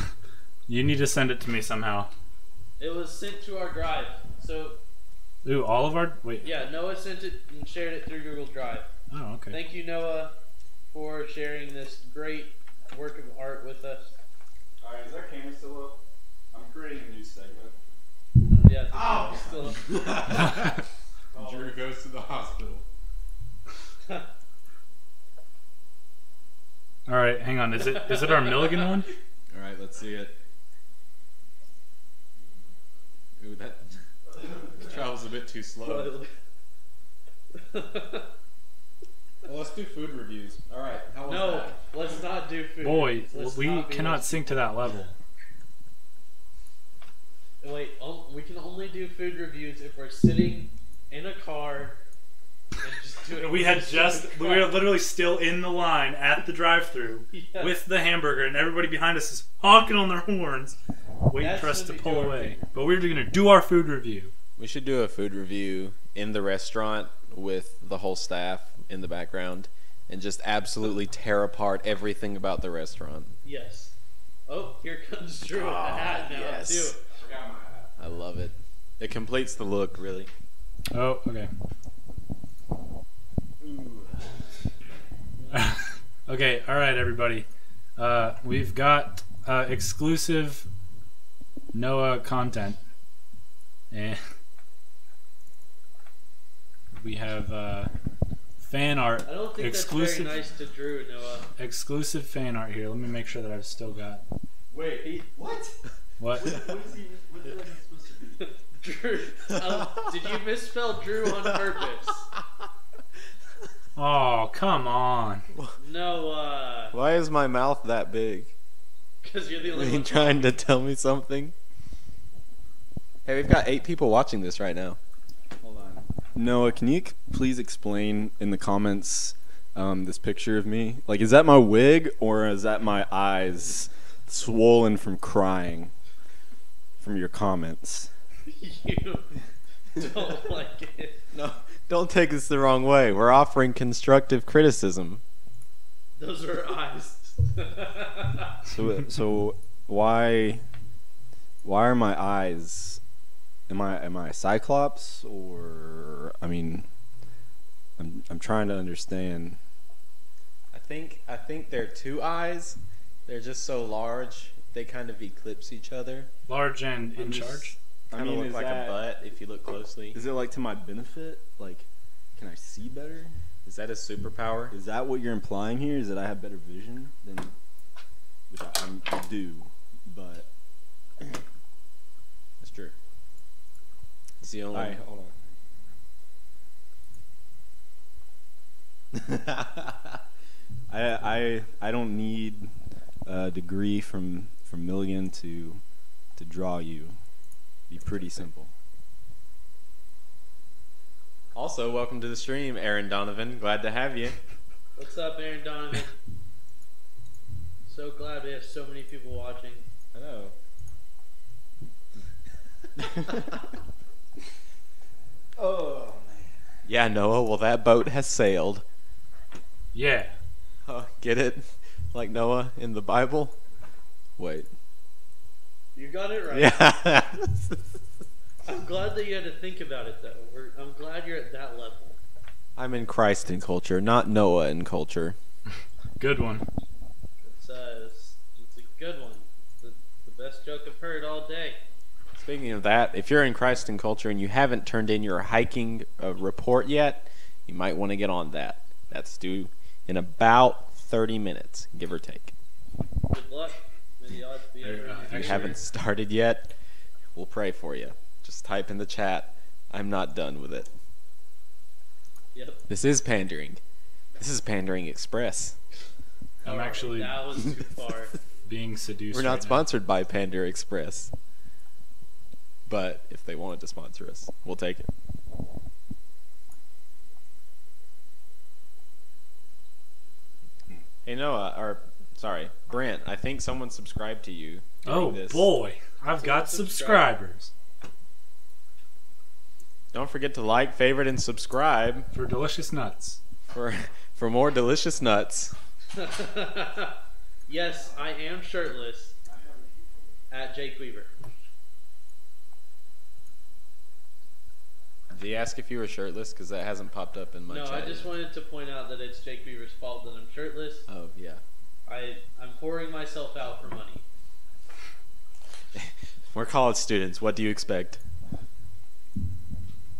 You need to send it to me somehow. It was sent to our drive. So Ooh, all of our. Wait. yeah, Noah sent it and shared it through Google Drive. Oh, okay. Thank you, Noah, for sharing this great work of art with us. Alright, is that camera still up? I'm creating a new segment. Yeah. Oh. Still, <laughs> <laughs> Drew goes to the hospital. All right, hang on. Is it is it our Milligan one? All right, let's see it. Ooh, that <laughs> travels a bit too slow. Well, let's do food reviews. All right, how was no, that? let's not do food. Boy, Let's we cannot sink to that level. Wait, oh, we can only do food reviews if we're sitting in a car and just doing. We had just we crap. were literally still in the line at the drive-through Yeah. with the hamburger, and everybody behind us is honking on their horns, waiting That's for us to pull away. food. But we were gonna do our food review. We should do a food review in the restaurant with the whole staff in the background and just absolutely tear apart everything about the restaurant. Yes. Oh, here comes Drew with the Ah, hat now yes. too. Forgot. I love it. It completes the look, really. Oh, okay. <laughs> okay, all right, everybody. Uh, we've got uh, exclusive Noah content, and <laughs> we have uh, fan art, I don't think exclusive, that's very nice to Drew, Noah. exclusive fan art here. Let me make sure that I've still got Wait, he, what? <laughs> what. What is he? What is he supposed to be? Drew, um, did you misspell Drew on purpose? Oh, come on! Noah, Why is my mouth that big? because you're the only Are only you one. trying to tell me something? Hey, we've got eight people watching this right now. Hold on. Noah, can you please explain in the comments um, this picture of me? Like, is that my wig or is that my eyes swollen from crying from your comments? <laughs> you don't like it. No, don't take this the wrong way. We're offering constructive criticism. Those are eyes. <laughs> So, so why, why are my eyes? Am I am I a cyclops or I mean, I'm I'm trying to understand. I think I think they're two eyes. They're just so large they kind of eclipse each other. Large and in I'm just- charge. I Kind of mean, look is like that- a butt if you look closely. Is it like to my benefit? Like, can I see better? Is that a superpower? Is that what you're implying here? Is that I have better vision than, which I, I'm, I do, but <clears throat> That's true. It's the only. Alright, hold on. <laughs> I I I don't need a degree from from Milligan to to draw you. Be pretty simple. Also, welcome to the stream, Aaron Donovan. Glad to have you. What's up, Aaron Donovan? So glad we have so many people watching. I know. <laughs> Oh man. Yeah, Noah. Well, that boat has sailed. Yeah. Oh, get it? Like Noah in the Bible? Wait. You got it right. Yeah. <laughs> I'm glad that you had to think about it, though. We're, I'm glad you're at that level. I'm in Christ in culture, not Noah in culture. <laughs> Good one. It's, uh, it's, it's a good one. The, the best joke I've heard all day. Speaking of that, if you're in Christ in culture and you haven't turned in your hiking uh, report yet, you might want to get on that. That's due in about 30 minutes, give or take. Good luck. May the odds be There, ever in your If you haven't started yet, we'll pray for you. Just type in the chat, I'm not done with it. Yep. This is pandering. This is Pandering Express. I'm Alright, actually That was too far. <laughs> being seduced. We're right not now. sponsored by Pander Express. But if they wanted to sponsor us, we'll take it. Hey Noah, or sorry, Brent, I think someone subscribed to you. Oh this. boy, I've got subscribe. subscribers Don't forget to like, favorite, and subscribe for delicious nuts. for <laughs> for more delicious nuts. <laughs> yes, I am shirtless. At Jake Weaver. Did he ask if you were shirtless? Because that hasn't popped up in my no, chat. I just yet. wanted to point out that it's Jake Weaver's fault that I'm shirtless. Oh yeah. I I'm pouring myself out for money. <laughs> We're college students. What do you expect?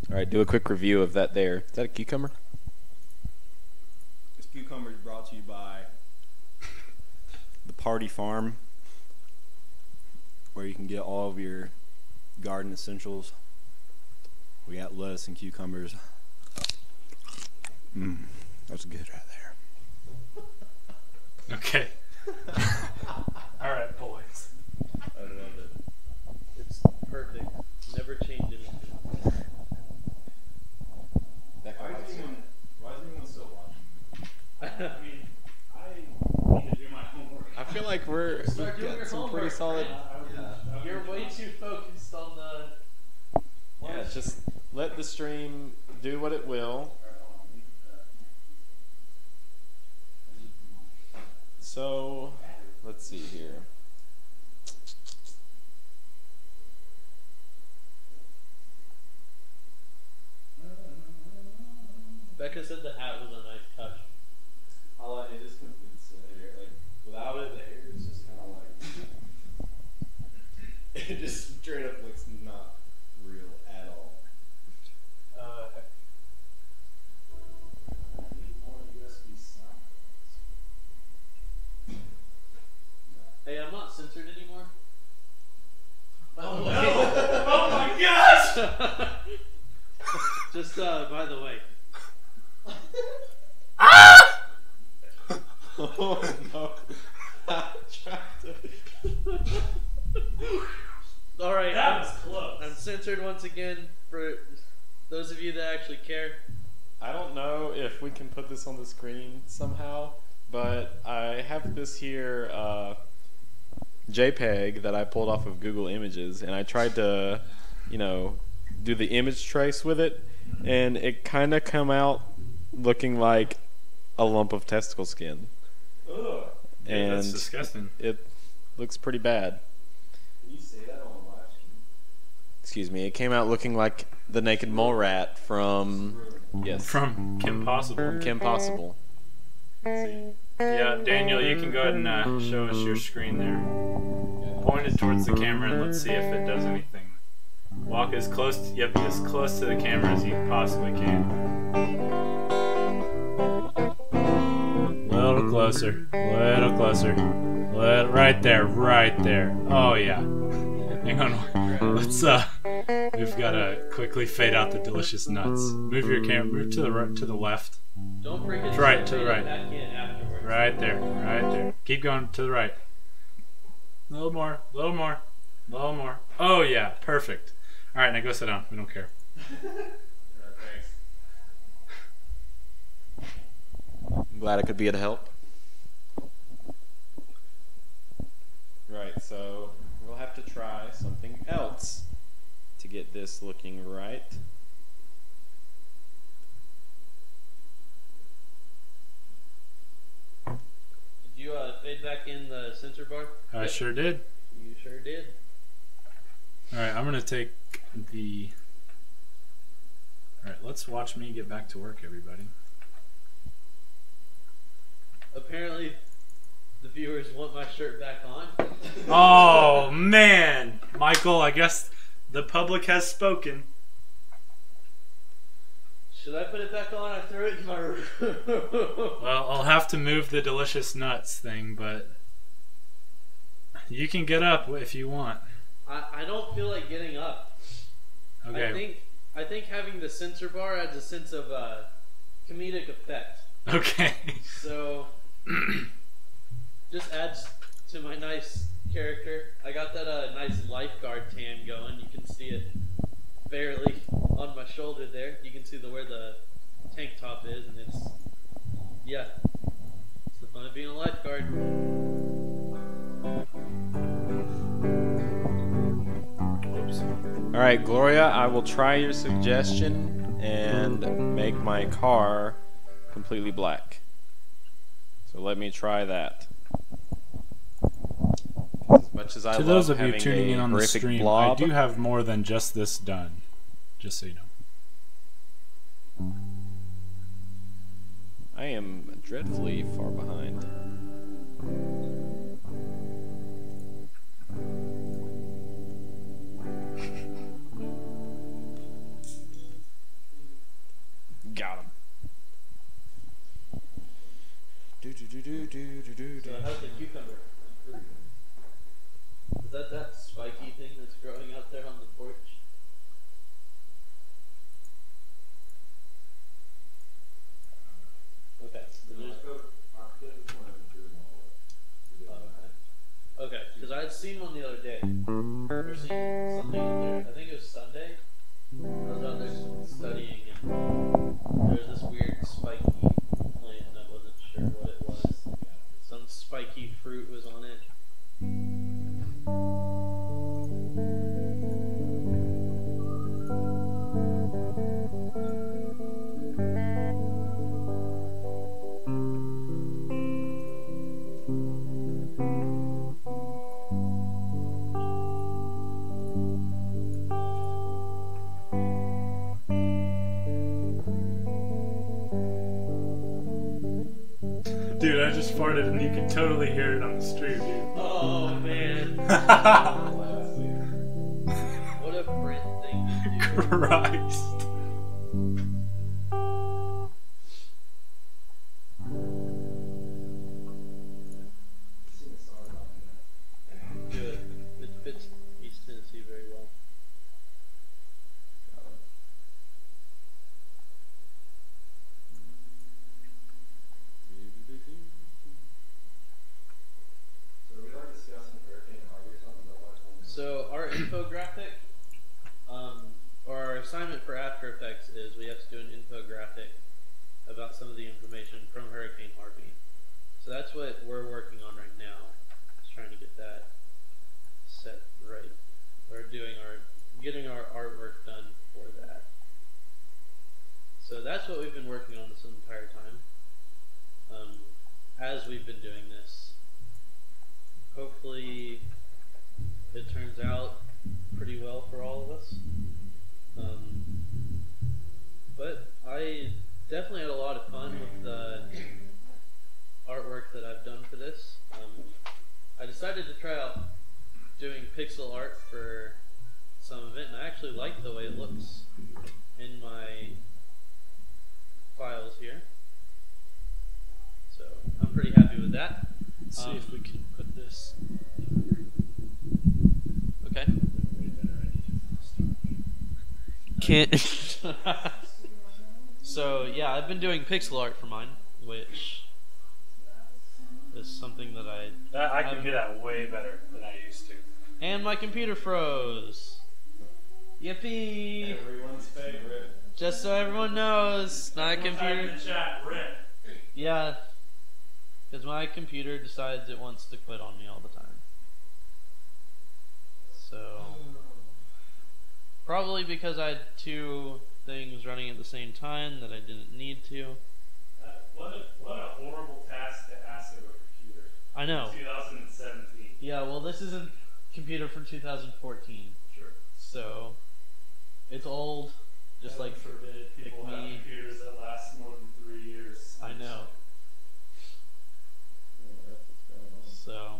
All right, do a quick review of that. There, is that a cucumber? This cucumber is brought to you by the Party Farm, where you can get all of your garden essentials. We got lettuce and cucumbers. Mmm, that's good right there. Okay. <laughs> All right, boys. I love it. It's perfect. Never change anything. That Why is anyone, why is anyone still watching? <laughs> I mean, I need to do my homework. I feel like we're Start we've got your some pretty homework, solid. man. You're way too focused on the. Yeah, just let the stream do what it will. So, let's see here. Becca said the hat was a nice touch. I like it. Just completes the hair. Like without it, the hair is just kind of like it just straight up looks not real at all. Uh, I need more USB sound. Hey, I'm not censored anymore. Oh no! oh my gosh! Just uh, by the way. oh no! I tried to- All right, That I'm, was close. I'm censored once again for those of you that actually care. I don't know if we can put this on the screen somehow, but I have this here uh, JPEG that I pulled off of Google Images, and I tried to, you know, do the image trace with it, and it kind of come out looking like a lump of testicle skin, Ugh. and that's disgusting. it looks pretty bad. Can you say that on the live stream? Excuse me. It came out looking like the naked mole rat from yes From Kim Possible. Kim Possible. Yeah, Daniel, you can go ahead and uh, show us your screen there. Point it towards the camera and let's see if it does anything. Walk as close, to, yep, as close to the camera as you possibly can. Little closer, little closer, little, right there, right there. Oh yeah. <laughs> Hang on, let's uh, we've got to quickly fade out the delicious nuts. Move your camera, move to the right, to the left. Don't forget To right, to the it right. Right there, right there. Keep going to the right. A little more, a little more, a little more. Oh yeah, perfect. All right, now go sit down. We don't care. <laughs> I'm glad I could be of help. Right, so we'll have to try something else to get this looking right. You uh, fade back in the censor bar? I Yep. sure did. You sure did. All right, I'm gonna take the. All right, let's watch me get back to work, everybody. Apparently, the viewers want my shirt back on. Oh man, Michael, I guess the public has spoken. Should I put it back on? I threw it in my room. Well, I'll have to move the delicious nuts thing, but you can get up if you want. I, I don't feel like getting up. Okay. I think I think having the censor bar adds a sense of uh, comedic effect. Okay. So <clears throat> just adds to my nice character. I got that uh, nice lifeguard tan going. You can see it barely on my shoulder there. You can see the where the tank top is, and it's yeah. It's the fun of being a lifeguard. Whoops. All right, Gloria, I will try your suggestion and make my car completely black. So let me try that. As much as I to those of you tuning in on the stream, blob, I do have more than just this done. Just so you know. I am dreadfully far behind. <laughs> Got him. Do, do, do, do, do, do, do. So I hope that that spiky thing that's growing out there on the porch? Okay. so there's- okay. Okay, because I had seen one the other day. Or seen something out there. I think it was Sunday. I was out there studying, and I just farted and you can totally hear it on the stream, Oh man, <laughs> what a Brent thing to do. Christ. We've been doing this, hopefully it turns out pretty well for all of us. Um, but I definitely had a lot of fun with the artwork that I've done for this. Um, I decided to try out doing pixel art for some of it, and I actually like the way it looks in my files here. So pretty happy with that. Let's see Um, if we can put this. Okay. Can't. <laughs> so yeah, I've been doing pixel art for mine, which is something that I That, I can Um, do that way better than I used to. and my computer froze. Yippee! Everyone's favorite. Just so everyone knows, my computer. chat, rip. Yeah, because my computer decides it wants to quit on me all the time. So probably because I had two things running at the same time that I didn't need to. Uh, what, a, what a horrible task to ask of a computer. I know. 2017. Yeah, well, this isn't computer from 2014, Sure. so it's old, just like forbid people have me. computers that last more than three years. I know. So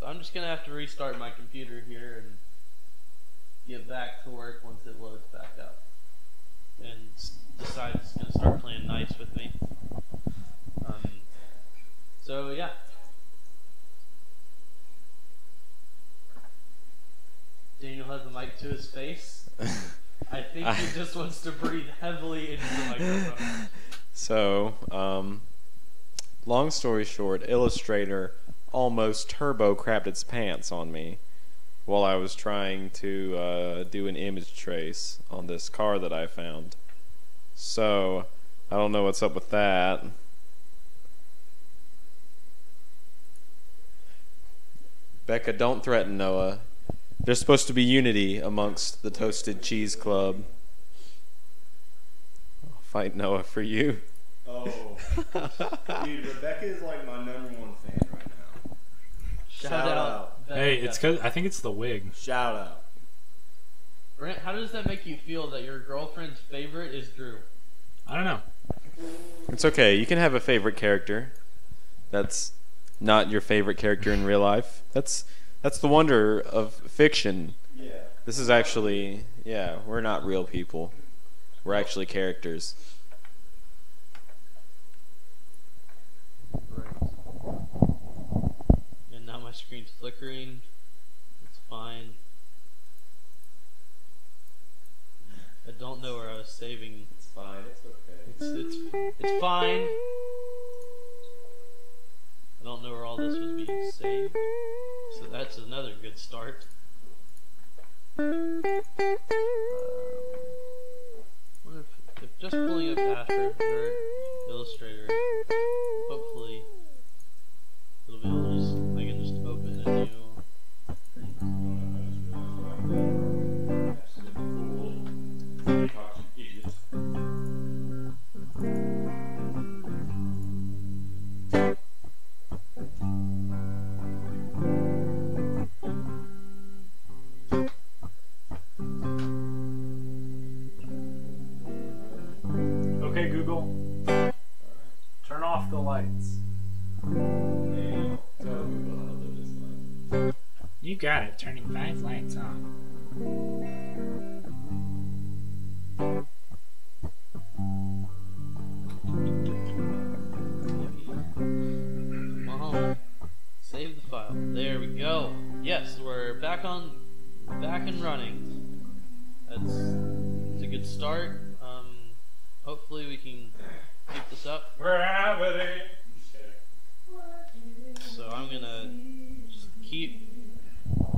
So I'm just gonna have to restart my computer here and get back to work once it loads back up, and decides it's gonna start playing nice with me. Um, so yeah. Daniel has the mic to his face. <laughs> I think I- he just wants to breathe heavily into the microphone. <laughs> So, um, long story short, Illustrator almost turbo crapped its pants on me while I was trying to uh, do an image trace on this car that I found. So, I don't know what's up with that. Becca, don't threaten Noah. There's supposed to be unity amongst the Toasted Cheese Club. I'll fight Noah for you. Oh, dude, Rebecca is like my number one fan right now. Shout, Shout out. out. Hey, it's cause I think it's the wig. Shout out. Brent, how does that make you feel that your girlfriend's favorite is Drew? I don't know. It's okay. You can have a favorite character. That's not your favorite character in real life. That's that's the wonder of fiction. Yeah. This is actually yeah, we're not real people were actually characters. Right. And now my screen's flickering. It's fine. I don't know where I was saving. It's fine. It's okay. It's it's, it's fine. I don't know where all this was being saved. So that's another good start. Uh, just pulling up Astro or Illustrator, got it. Turning five lights on. Come on. Save the file. There we go. Yes, we're back on, back and running. That's it's a good start. Um, hopefully we can keep this up. Gravity. So I'm gonna just keep plugging away. Shout out to Shout out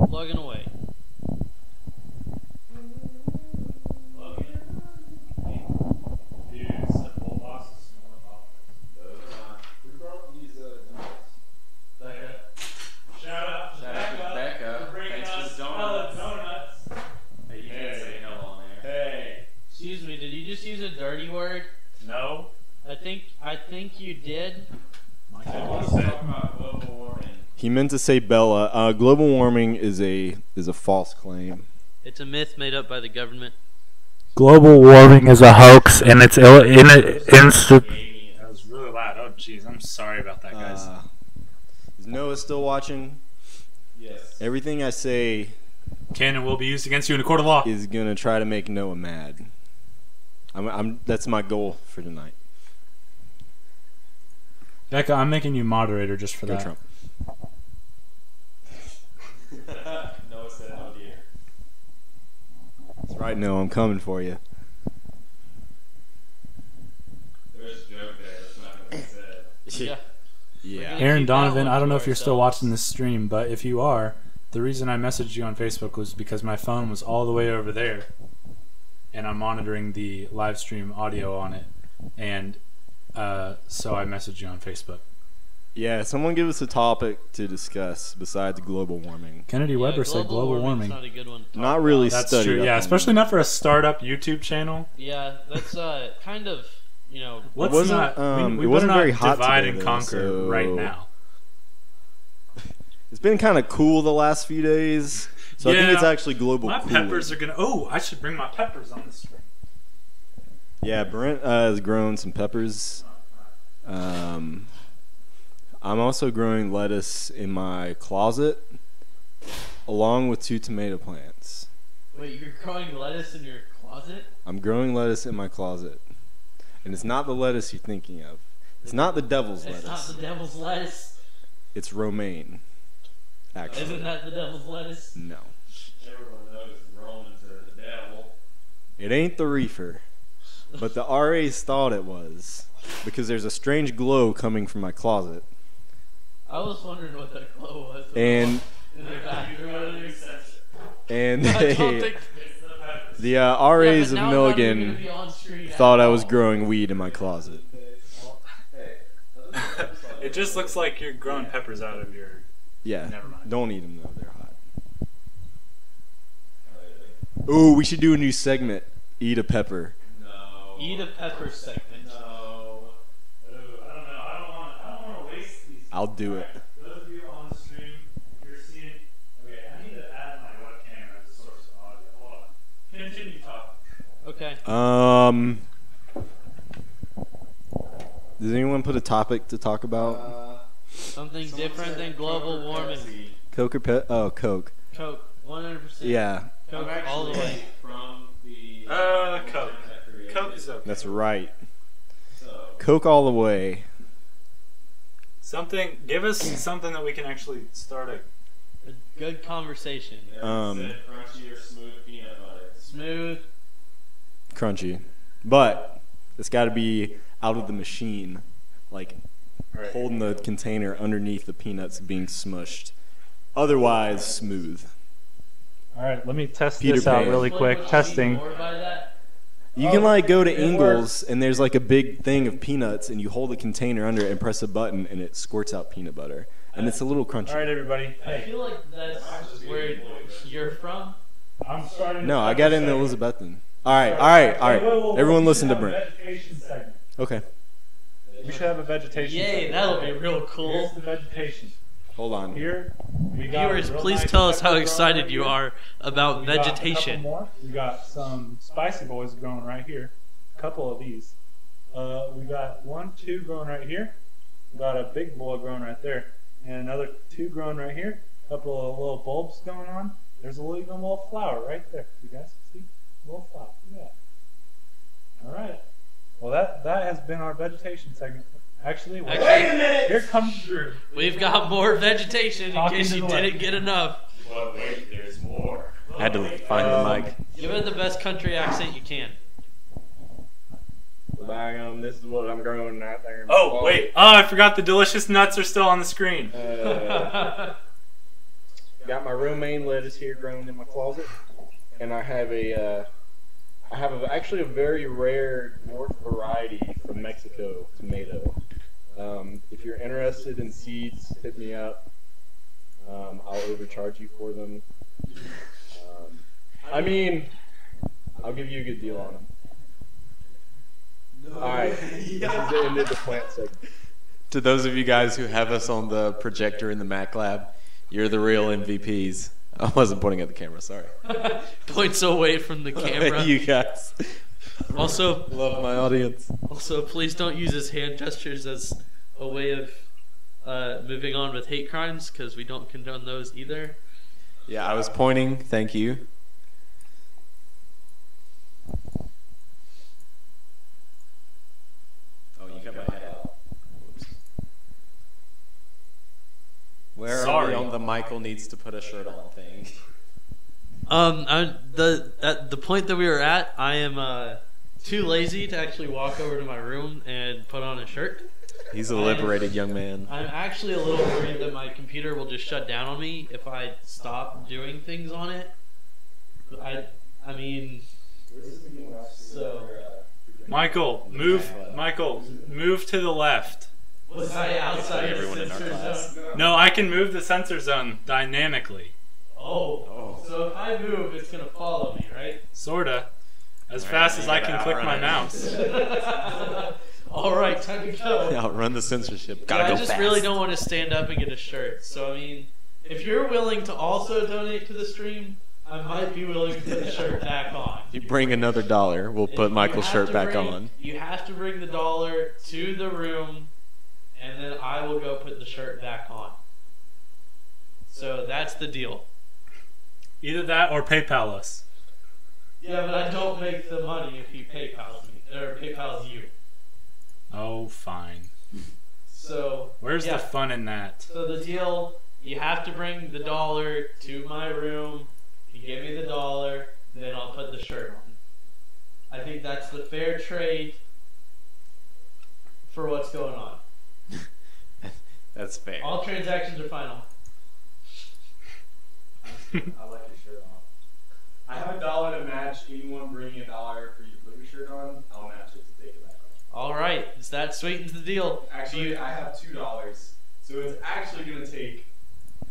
to Becca. for bringing Thanks for us the hella donuts. donuts. Hey, you Hey. can't say no on there. Hey. Excuse me, did you just use a dirty word? No. I think I think you did. My Let's talk about global warming. He meant to say Bella. Uh, global warming is a is a false claim. It's a myth made up by the government. Global warming is a hoax, and it's Ill- in insta- That was really loud. Oh, jeez, I'm sorry about that, guys. Uh, is Noah still watching? Yes. Everything I say can and will be used against you in a court of law. is gonna try to make Noah mad. I'm, I'm that's my goal for tonight. Becca, I'm making you moderator just for Go that. Trump. <laughs> Noah said no dear. That's right, Noah. I'm coming for you. There's a joke there. That's not gonna be said. Yeah. Yeah. Aaron Donovan, I don't know if you're still watching this stream, but if you are, the reason I messaged you on Facebook was because my phone was all the way over there, and I'm monitoring the live stream audio on it, and uh, so I messaged you on Facebook. Yeah. Someone give us a topic to discuss besides global warming. Kennedy Yeah, Weber said global warming. warming's Not a good one. to talk Not really about. That's true. Yeah, especially it. not for a startup YouTube channel. Yeah, that's uh kind of you know. Let's wasn't, not. um, we, it wasn't better very not hot divide today, and though, conquer right now. <laughs> It's been kind of cool the last few days, so I think it's actually global. My cooling. peppers are gonna. Oh, I should bring my peppers on this stream. Yeah, Brent uh, has grown some peppers. Um, I'm also growing lettuce in my closet, along with two tomato plants. Wait, you're growing lettuce in your closet? I'm growing lettuce in my closet, and it's not the lettuce you're thinking of. It's not the devil's It's lettuce. not the devil's lettuce. It's romaine. Actually, Isn't that the devil's lettuce? no, Everyone knows the Romans are the devil. it ain't the reefer, but the RAs thought it was because there's a strange glow coming from my closet, I was wondering what that glow was. and the bathroom. and <laughs> they, the uh, RAs but of now I'm not even Milligan gonna be on screen at thought I was growing weed in my closet. it just looks like you're growing peppers out of your. Yeah, Never mind. don't eat them though; they're hot. Ooh, we should do a new segment. Eat a pepper. No. Eat a pepper segment. On. Continue talking. Okay. Um, does anyone put a topic to talk about? Something different than global warming. Coke or pe- oh Coke? Coke, 100%. Yeah, Coke all the way. From the. Uh, Coke. Coke is okay. that's right. So, Coke all the way. Something. Give us something that we can actually start a A good conversation. Um, crunchy or smooth peanut butter. Smooth. crunchy, but it's got to be out of the machine, like Right. holding the container underneath the peanuts being smushed. Otherwise, smooth. All right, let me test Peter this out Pan. really quick. what you mean Testing. More by that. You Oh, can like go to it Ingles and there's like a big thing of peanuts, and you hold the container under it and press a button, and it squirts out peanut butter, and it's a little crunchy. All right, everybody. I Hey, feel like that's where you're from. I'm starting. No, I got in the Elizabethton. All right, all right, all right. wait. Everyone listen to have Brent. Vegetation segment. Okay, We should have a vegetation. Yay, segment. that'll be real Here's cool. the vegetation. Hold on. Here, we got Viewers, please nice tell us how excited right you are about We got vegetation. more. We got some spicy boys growing right here. A couple of these. Uh, we got one, two growing right here. We got a big boy growing right there, and another two growing right here. A couple of little bulbs going on. There's a little, even a little flower right there. You guys can see a little flower. Yeah. All right. Well, that that has been our vegetation segment. Actually, wait, Actually- a minute. here comes Drew. We've got more vegetation in case you didn't get enough. But wait, there's more. I had to find Um, the mic. Give it the best country accent you can. um, this is what I'm growing right there. Oh closet. wait! Oh, I forgot the delicious nuts are still on the screen. Uh, <laughs> got my romaine lettuce here grown in my closet, and I have a, uh, I have a, actually a very rare dwarf variety from Mexico tomato. Um, if you're interested in seeds, hit me up. Um, I'll overcharge you for them. Um, I mean, I'll give you a good deal on them. All right, this is the end of the plant segment. To those of you guys who have us on the projector in the Mac lab, you're the real MVPs. I wasn't pointing at the camera, sorry. <laughs> Points away from the <laughs> camera. you guys. Also, Love my audience. also, please don't use his hand gestures as a way of uh, moving on with hate crimes because we don't condone those either. Yeah, I was pointing. Thank you. Oh, you got my head. Whoops. Where are Sorry. we on the Michael needs to put a shirt on thing? Um, I, the at the point that we were at, I am uh, too lazy to actually walk over to my room and put on a shirt. He's a liberated young man. I'm actually a little worried that my computer will just shut down on me if I stop doing things on it. I, I mean, so Michael, move. Michael, move to the left. was I outside of Everyone the in our class. zone? No, I can move the censor zone dynamically. Oh, so if I move, it's gonna follow me, right? Sorta. As Alright, fast as I can click my it. mouse. <laughs> <laughs> All right, time to go. <laughs> Outrun the censorship. Gotta I go just fast. really don't want to stand up and get a shirt. So I mean, if you're willing to also donate to the stream, I might be willing to put the shirt <laughs> back on. If you bring another dollar, we'll You put Michael's shirt back bring- on. You have to bring the dollar to the room, and then I will go put the shirt back on. So that's the deal. Either that or PayPal us. Yeah, but I don't make the money if you PayPal me or PayPal you. Oh, fine. So Where's yeah. the fun in that? So the deal, you have to bring the dollar to my room. You give me the dollar, then I'll put the shirt on. I think that's the fair trade for what's going on. <laughs> That's fair. All transactions are final. <laughs> I like your shirt on. I have a dollar to match anyone bringing a dollar for you to put your shirt on. I'll match it to take it back off. All right, is that sweetens the deal? Actually, I have two dollars, so it's actually gonna take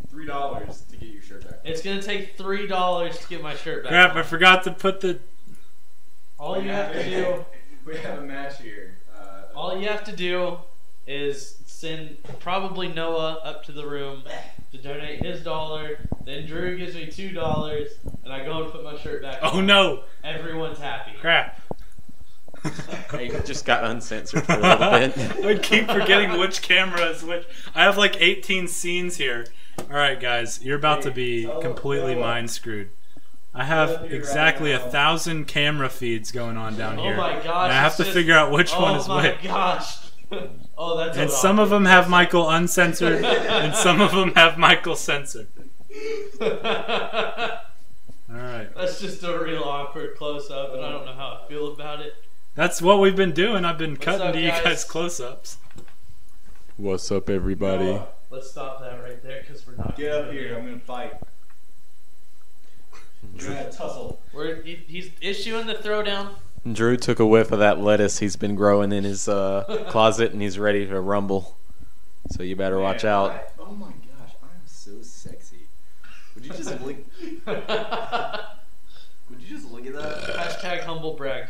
three dollars to get your shirt back. It's gonna take three dollars to get my shirt back. Crap, I forgot to put the. All you have to do, <laughs> We have a match here. Uh, all you have to do, is send probably Noah up to the room to donate his dollar. Then Drew gives me two dollars, and I go and put my shirt back. Oh on. no! Everyone's happy. Crap. <laughs> Hey, just got uncensored for a little bit. <laughs> I keep forgetting which camera is which. I have like 18 scenes here. Alright, guys, you're about to be completely mind screwed. I have exactly a thousand camera feeds going on down oh here. Oh my gosh! and I have to just- figure out which oh one is which. Oh my gosh! <laughs> oh, that's And some of them have Michael uncensored, and some of them have Michael censored. All right. That's just a real awkward close up, and I don't know how I feel about it. That's what we've been doing. I've been What's cutting up, to you guys? guys close ups. What's up, everybody? Uh, Let's stop that right there because we're not. Get up here. I'm gonna fight. We're gonna tussle. We're, he, he's issuing the throwdown. Drew took a whiff of that lettuce he's been growing in his uh, <laughs> closet, and he's ready to rumble. So you better watch out. I- oh my gosh, I am so sexy. Would you just <laughs> look? <laughs> Would you just look at that? Hashtag humble brag.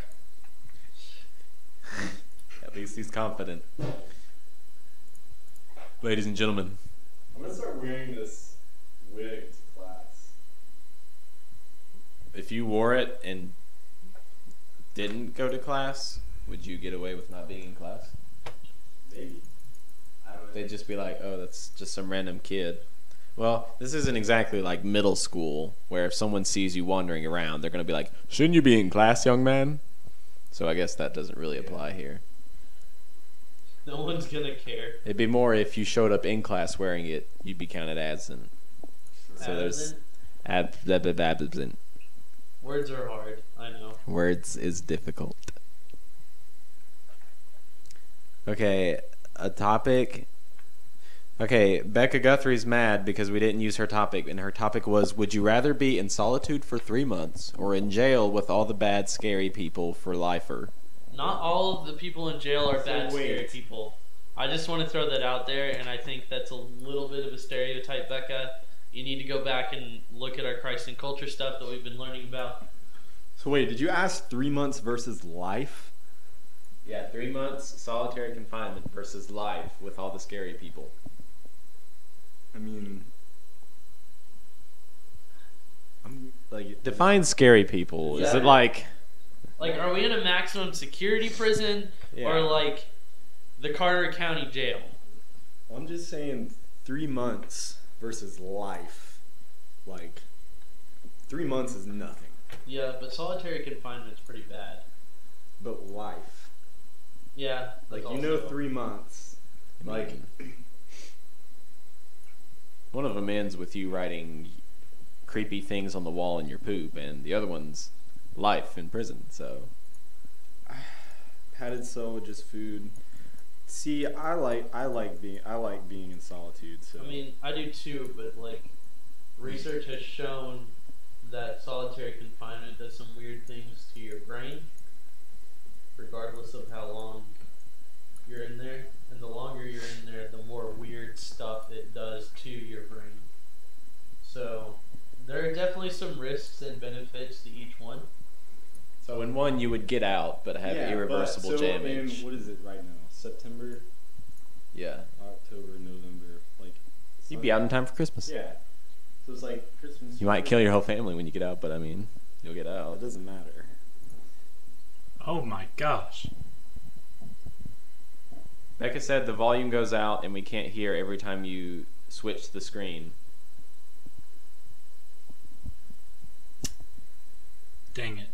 <laughs> At least he's confident. Ladies and gentlemen, I'm gonna start wearing this wig to class. if you wore it and didn't go to class, would you get away with not being in class? Maybe. I don't. They'd just be like, "Oh, that's just some random kid." Well, this isn't exactly like middle school, where if someone sees you wandering around, they're gonna be like, "Shouldn't you be in class, young man?" So I guess that doesn't really apply here. No one's gonna care. It'd be more if you showed up in class wearing it, you'd be counted absent. So there's ab- ab- ab- absent. Words are hard. I know. Words is difficult. Okay, a topic. Okay, Becca Guthrie's mad because we didn't use her topic, and her topic was Would you rather be in solitude for three months or in jail with all the bad, scary people for lifer? Not all of the people in jail are So bad, scary people. I just want to throw that out there, and I think that's a little bit of a stereotype, Becca. You need to go back and look at our Christ and culture stuff that we've been learning about. So wait, did you ask three months versus life? Yeah, three months solitary confinement versus life with all the scary people. I mean, I'm like Define scary people. Is it like. Like, are we in a maximum security prison Yeah. or like the Carter County Jail? I'm just saying three months versus life. Like three months is nothing, Yeah, but solitary confinement's pretty bad. but life. Yeah, Like you know, three months. Like One of them ends with you writing creepy things on the wall in your poop, and the other one's life in prison. So <sighs> padded cell with just food. See, I like I like being I like being in solitude. So I mean, I do too, but like, research has shown that solitary confinement does some weird things to your brain, regardless of how long you're in there. And the longer you're in there, the more weird stuff it does to your brain. So, there are definitely some risks and benefits to each one. So in one, you would get out, but have Yeah, irreversible but, so, damage. In, what is it right now? September, yeah, October, November. Like you'd be out in time for Christmas. Yeah. So it's like Christmas. You might kill your whole family when you get out, but I mean, you'll get out. It doesn't matter. Oh my gosh. Becca said the volume goes out and we can't hear every time you switch the screen. Dang it.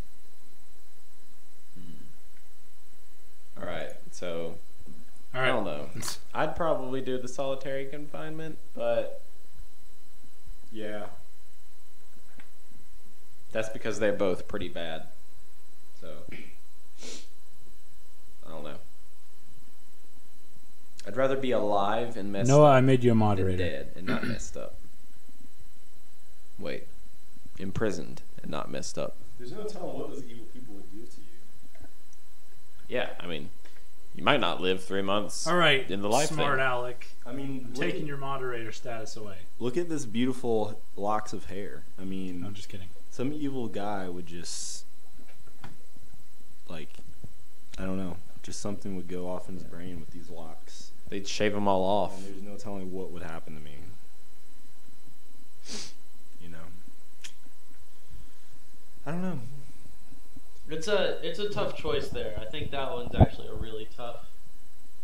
Hmm. All right, so All I don't know. <laughs> I'd probably do the solitary confinement, but Yeah. that's because they're both pretty bad. So I don't know. I'd rather be alive and messed Noah, up I made you a than moderator. dead and not <clears throat> messed up. Wait, imprisoned and not messed up. There's no telling what those evil people would do to you. Yeah, I mean, you might not live three months. All right, In the life smart thing. Alec. I mean, I'm look taking at, your moderator status away. look at this beautiful locks of hair. I mean, I'm just kidding. some evil guy would just like I don't know, just something would go off in his brain with these locks. They'd shave them all off. And there's no telling what would happen to me. You know. I don't know. It's a it's a tough choice there. I think that one's actually a really tough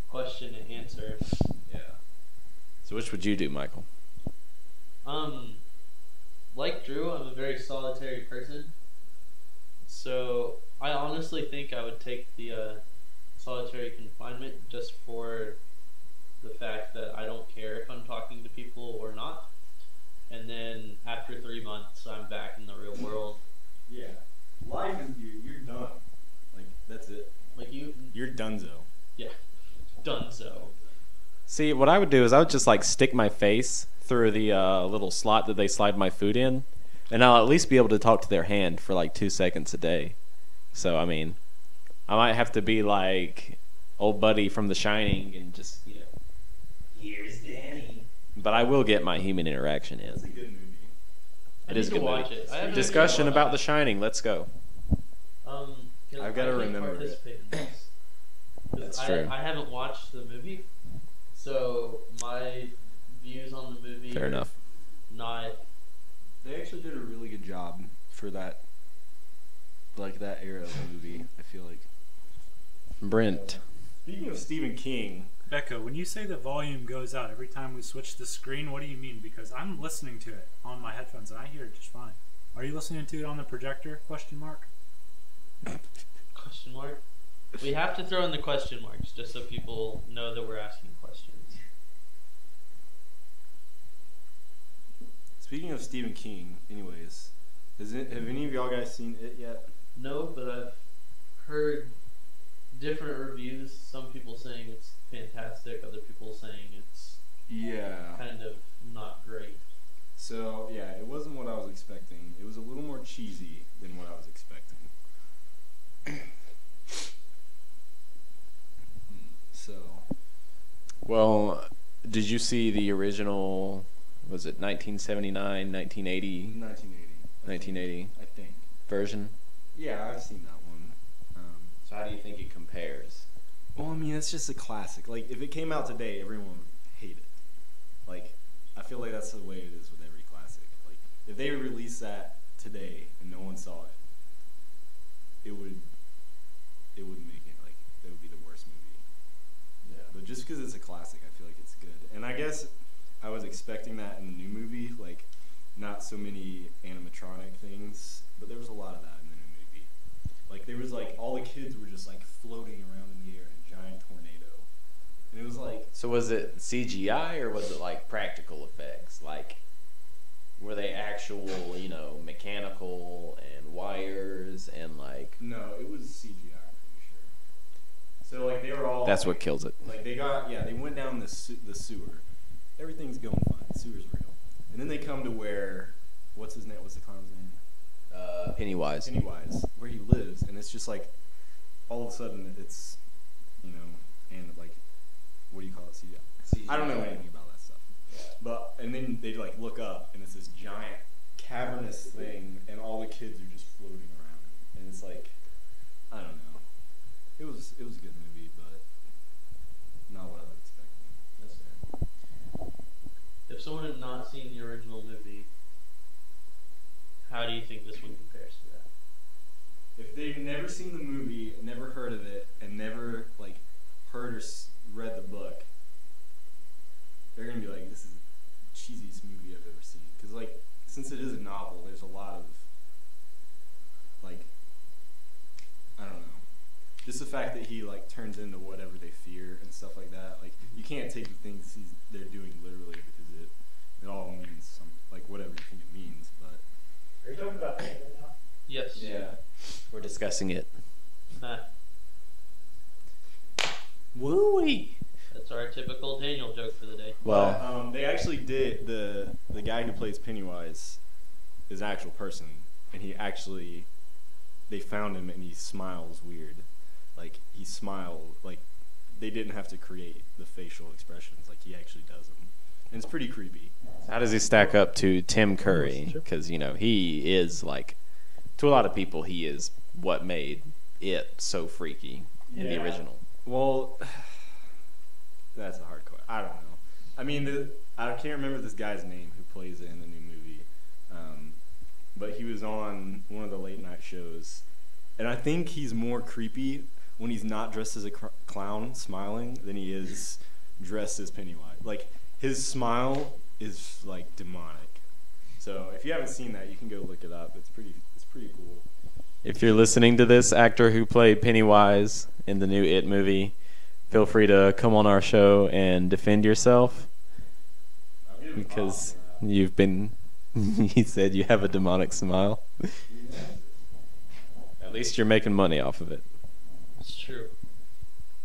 question to answer. Yeah. So which would you do, Michael? Um, like Drew, I'm a very solitary person. So I honestly think I would take the uh, solitary confinement just for the fact that I don't care if I'm talking to people or not. And then after three months, I'm back in the real world. Yeah, life is you. You're done. Like that's it. Like you. You're donezo. Yeah, donezo. See, what I would do is I would just like stick my face through the uh, little slot that they slide my food in, and I'll at least be able to talk to their hand for like two seconds a day. So I mean, I might have to be like old buddy from The Shining and just here's Danny. But I will get my human interaction in. It's a good movie. I It need is a to good watch movie. it. I haven't Discussion about The Shining. Let's go. Um, can I've gotta can't remember it. participate in this. 'Cause That's I, true. I haven't watched the movie, so my views on the movie. Fair are enough. Not They actually did a really good job for that, like that era of the movie. I feel like. Brent. Speaking of Stephen King, Becca, when you say the volume goes out every time we switch the screen, what do you mean? Because I'm listening to it on my headphones and I hear it just fine. Are you listening to it on the projector? Question mark. question mark. We have to throw in the question marks just so people know that we're asking questions. speaking of Stephen King, anyways, has it, have any of y'all guys seen it yet? No, but I've heard different reviews. Some people saying it's fantastic, other people saying it's Yeah. kind of not great. So yeah, it wasn't what I was expecting. It was a little more cheesy than what I was expecting. so Well, did you see the original? Was it 1979, 1980 1980. I 1980 think. I think. version? Yeah, I've seen that one. Um, So how do you think it compares? well, I mean, it's just a classic. Like, if it came out today, everyone would hate it. Like, I feel like that's the way it is with every classic. Like, if they released that today and no one saw it, it would, it would make it like it would be the worst movie. Yeah. But just because it's a classic, I feel like it's good. And I guess I was expecting that in the new movie, like not so many animatronic things, but there was a lot of that in the new movie. Like there was like all the kids were just like floating around in the air in a giant tornado, and it was like So was it CGI or was it like practical effects? Like were they actual, you know, mechanical and wires and like no, it was CGI. I'm pretty sure. So like they were all That's like, what kills it. Like they got yeah, they went down the su- the sewer. Everything's going fine. The sewer's real. And then they come to where what's his name? What's the clown's name? Uh, Pennywise. Pennywise, where he lives, and it's just like all of a sudden it's you know and like what do you call it? CGI. I don't know anything about that stuff. But and then they like look up and it's this giant cavernous thing, and all the kids are just floating around, and it's like I don't know. It was it was a good movie, but not what I was expecting. That's fair. If someone had not seen the original movie, how do you think this one compares to that? If they've never seen the movie, never heard of it, and never like heard or s- read the book, they're gonna be like, "This is the cheesiest movie I've ever seen." Because like, since it is a novel, there's a lot of like, I don't know, just the fact that he like turns into whatever they fear and stuff like that. Like, you can't take the things he's they're doing literally because it it all means some like whatever you think it means. But Are you talking about Penguin now? Yes. Yeah. We're discussing it. Huh. Wooey. That's our typical Daniel joke for the day. Well, um, they actually did the the guy who plays Pennywise is an actual person, and he actually they found him and he smiles weird, like he smiled like they didn't have to create the facial expressions, like he actually does them, and it's pretty creepy. how does he stack up to Tim Curry? Because you know he is like, to a lot of people, he is what made it so freaky in the original. Well, <sighs> that's a hard question. I don't know. I mean, the, I can't remember this guy's name who plays it in the new movie, um, but he was on one of the late night shows, and I think he's more creepy when he's not dressed as a cr- clown smiling than he is dressed as Pennywise. Like his smile is like demonic. So if you haven't seen that, you can go look it up. It's pretty. It's pretty cool. If you're listening to this, actor who played Pennywise in the new It movie, feel free to come on our show and defend yourself because you've been. <laughs> he said you have a demonic smile. <laughs> At least you're making money off of it. It's true.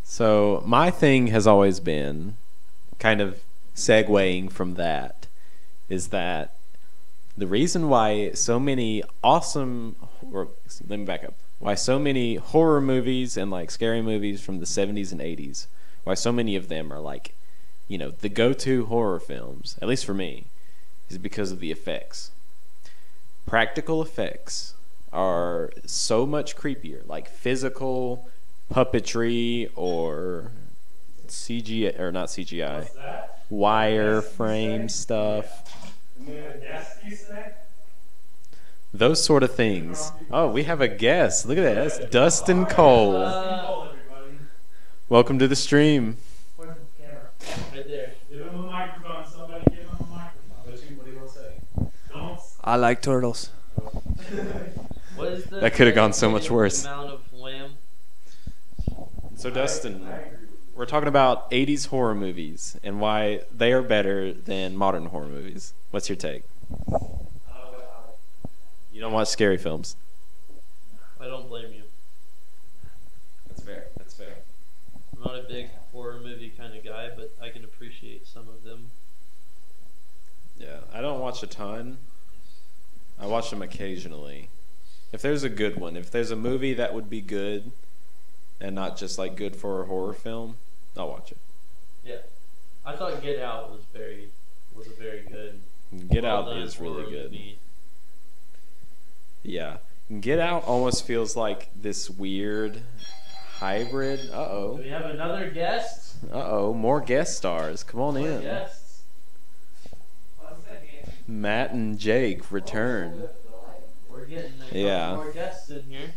So my thing has always been kind of segueing from that is that the reason why so many awesome or let me back up why so many horror movies and like scary movies from the 70s and 80s why so many of them are like you know the go-to horror films at least for me is because of the effects practical effects are so much creepier like physical puppetry or CGI or not CGI wireframe stuff those sort of things. Oh, we have a guest. Look at that. That's Dustin Cole. Uh, Welcome to the stream. right there. Give him a microphone. Somebody give him a microphone. What do you want to say? Don't. I like turtles. What is the That coulda gone so much worse. Amount of lamb. So, Dustin, we're talking about 80s horror movies and why they are better than modern horror movies. What's your take? You don't watch scary films. I don't blame you. That's fair. That's fair. I'm not a big horror movie kind of guy, but I can appreciate some of them. Yeah, I don't watch a ton. I watch them occasionally. If there's a good one, if there's a movie that would be good and not just like good for a horror film, I'll watch it. Yeah, I thought Get Out was very was a very good. Get Out is really good. movie. Yeah. Get Out almost feels like this weird hybrid. Uh Do oh. we have another guest? Uh oh. More guest stars. Come on More in. guests. Matt and Jake return. We're getting Yeah. more guests in here.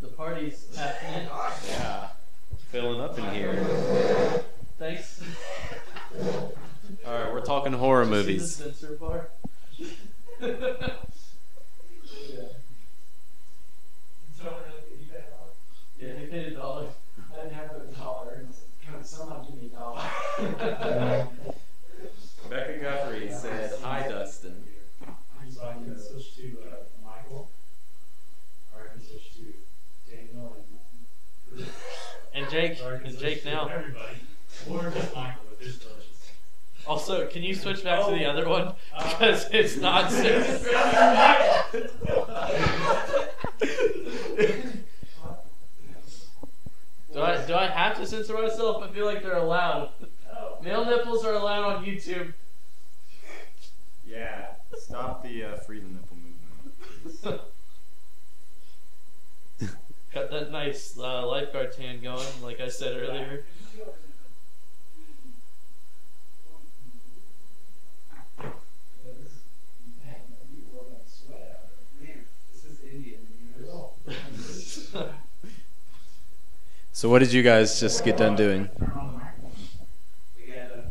The party's happening. Yeah. Filling up in here. Thanks. Alright, we're talking horror Did you see movies. The censor bar. <laughs> yeah, he paid a dollar. I didn't have a dollar. Can someone give me a dollar? <laughs> Becca Guthrie said, Hi, Dustin. So I can switch to uh, Michael, or I can switch to Daniel and. And Jake. Or I can And switch Jake now. Everybody, or just Michael, if it's delicious. Also, can you switch back to the other one? Uh, <laughs> Because it's not serious. <laughs> do I do I have to censor myself? I feel like they're allowed. Male nipples are allowed on YouTube. Yeah. Stop the uh, freedom nipple movement. <laughs> Got that nice uh, lifeguard tan going, like I said earlier. So, what did you guys just get done doing? Turn on the microphone. We got a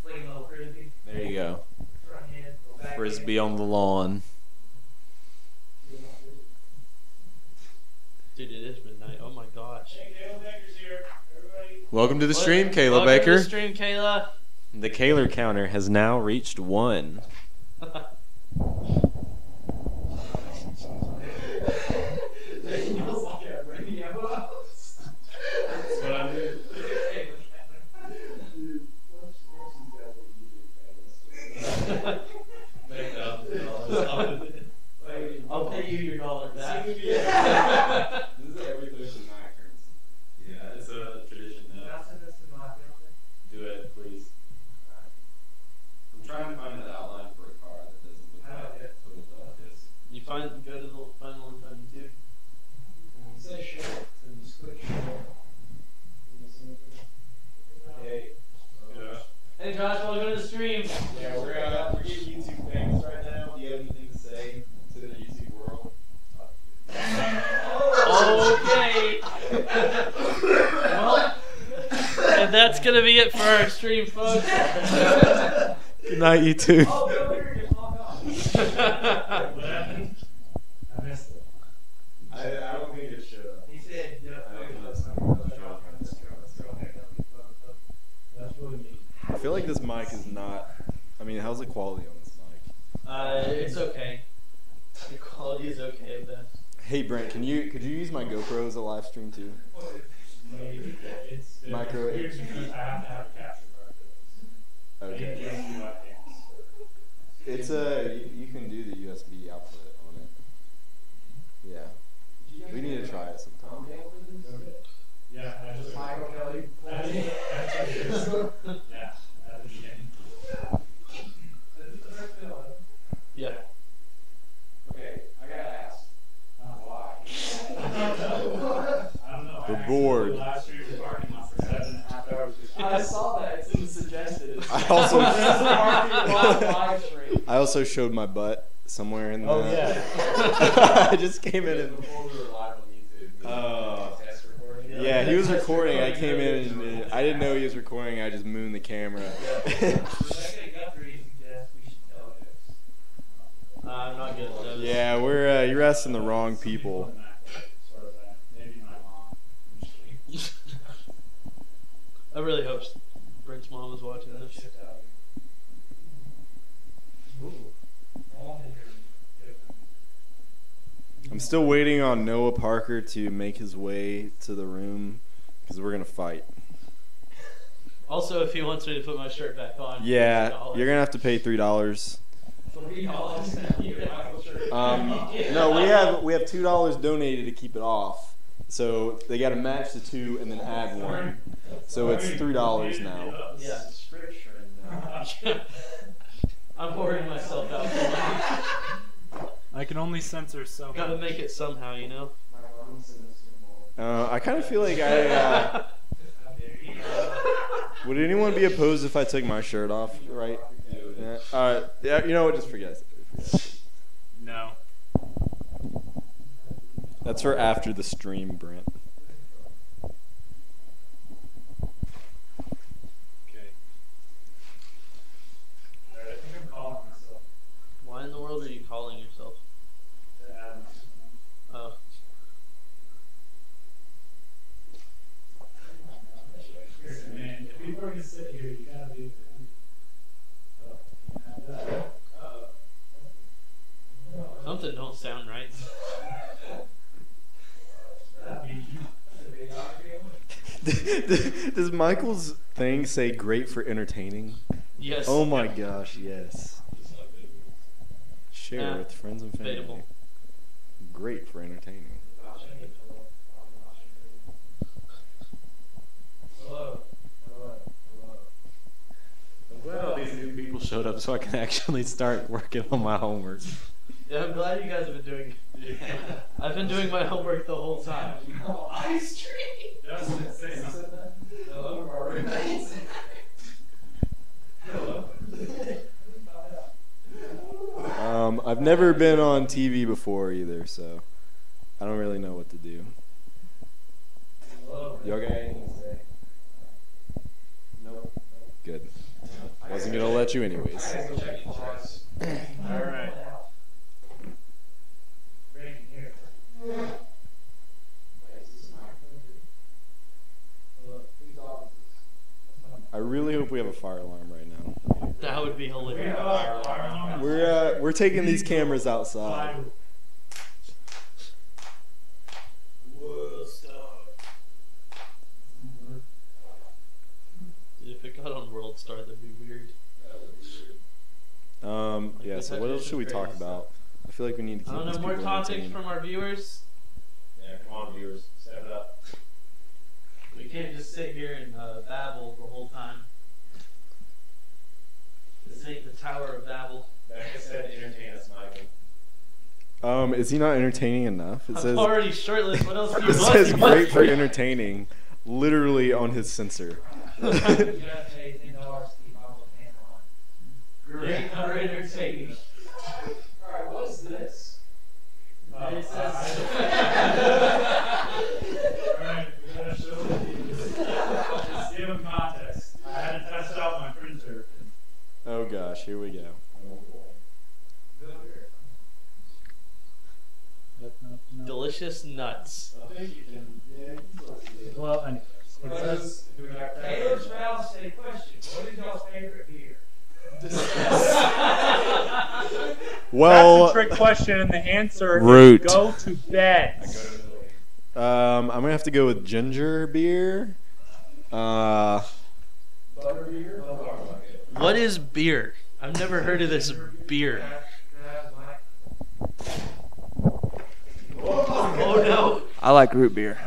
fling little frisbee. There you go. Front hand, go back Frisbee on the lawn. Dude, it is midnight. Oh my gosh. Welcome to the stream, What- Kayla Welcome to Baker. the stream, Kayla. The Kaler counter has now reached one. <laughs> I'll pay you your dollar back. <laughs> This is every Thursday night. Yeah, it's a tradition now. Do it, please. I'm trying to find the outline for a car that doesn't look Oh, like, look like this. You find go to the find the link on YouTube. Say shit, and just click share. Hey. Hey Josh, welcome to the stream. Yeah, we're uh, we're getting YouTube famous right now. Do you have anything to say to the YouTube world? Okay. well, and that's gonna be it for our stream, folks. Good night, you two. <laughs> Oh, Bill here, just log off. What happened? I missed it. I, I don't think it should have. He said, yeah. I don't think that's That's what it means. I feel like this mic is not. I mean, how's the quality on this mic? Uh, it's okay. The quality is okay at best. Hey Brent, can you could you use my GoPro as a live stream too? Maybe. It's, it's Micro weird I have to have a capture card. Okay. And USB hands. It's a you, you can do the USB output on it. Yeah. We need to try it sometime. Yeah, I just. <laughs> I didn't- that's what it is. Yeah, at the beginning. Yeah. Okay, I gotta ask. Why? I don't know. I We're actually bored. Live streamed the parking lot for seven and a half hours. I saw that. It's in the suggested. I also <laughs> Parking lot live stream. I also showed my butt somewhere in the. Oh, yeah. <laughs> I just came in and. Before we were live on YouTube. Oh. Test recording. Yeah, he was recording. I came in and uh, I didn't know he was recording. I just mooned the camera. <laughs> I'm not good at those. yeah, we're uh, you're asking the wrong people. Sort of, uh, maybe my mom. I'm just kidding. I really hope Brent's mom is watching this. I'm still waiting on Noah Parker to make his way to the room because we're gonna fight. Also, if he wants me to put my shirt back on. Yeah, $50. you're gonna have to pay three dollars. Three dollars. <laughs> Um, no, we have we have two dollars donated to keep it off. So they got to match the two and then add one. So it's three dollars now. Yeah. <laughs> scripture. I'm pouring myself out. <laughs> I can only censor so Gotta make it somehow, you know? Uh, I kind of feel like I. Uh, <laughs> would anyone be opposed if I took my shirt off? Right. Yeah. Uh, yeah. You know what? Just forget. it. Forget it. No. That's for after the stream, Brent. Okay. Alright, I think I'm calling myself. Why in the world are you calling yourself? to add my- Oh. Man, if people are gonna sit here, you gotta be. Something don't sound right. Does Michael's thing say "great for entertaining"? Yes. Oh my gosh, yes. Share Yeah. with friends and family. Debatable. Great for entertaining. I'm glad all these new people showed up so I can actually start working on my homework. Yeah, I'm glad you guys have been doing. <laughs> <laughs> I've been doing my homework the whole time. Ice cream. Justin, say something. Hello, our roommates. <laughs> Um, I've never been on TV before either, so I don't really know what to do. Y'all got anything to say? Nope. Good. Wasn't gonna let you anyways. Alright. I really hope we have a fire alarm right now. That would be hilarious. We're uh, we're taking these cameras outside. If it got on World Star, that'd be weird. Um, yeah. So what else should we talk about? I feel like we need to I don't these know, more people topics entertained. from our viewers. Yeah, come on, viewers, step it up. We can't just sit here and uh, babble the whole time. This ain't the Tower of Babel. Becca said, entertain us, Michael. Um, is he not entertaining enough? It I'm says already shirtless. What else do <laughs> you it says You great want- for <laughs> entertaining, literally on his censor. <laughs> Great for entertaining. Alright, what is this? Uh, It says- Alright, we're gonna show you. Just give them context. I had to test out my printer. Oh gosh, here we go. Delicious nuts. Well, anyways, it says. Taylor's Mouse said a question. What is y'all's favorite beer? Well, That's a trick question, and the answer Root. is go to bed. Um, I'm gonna have to go with ginger beer. Uh, What is beer? I've never heard of this beer. Oh no! I like root beer.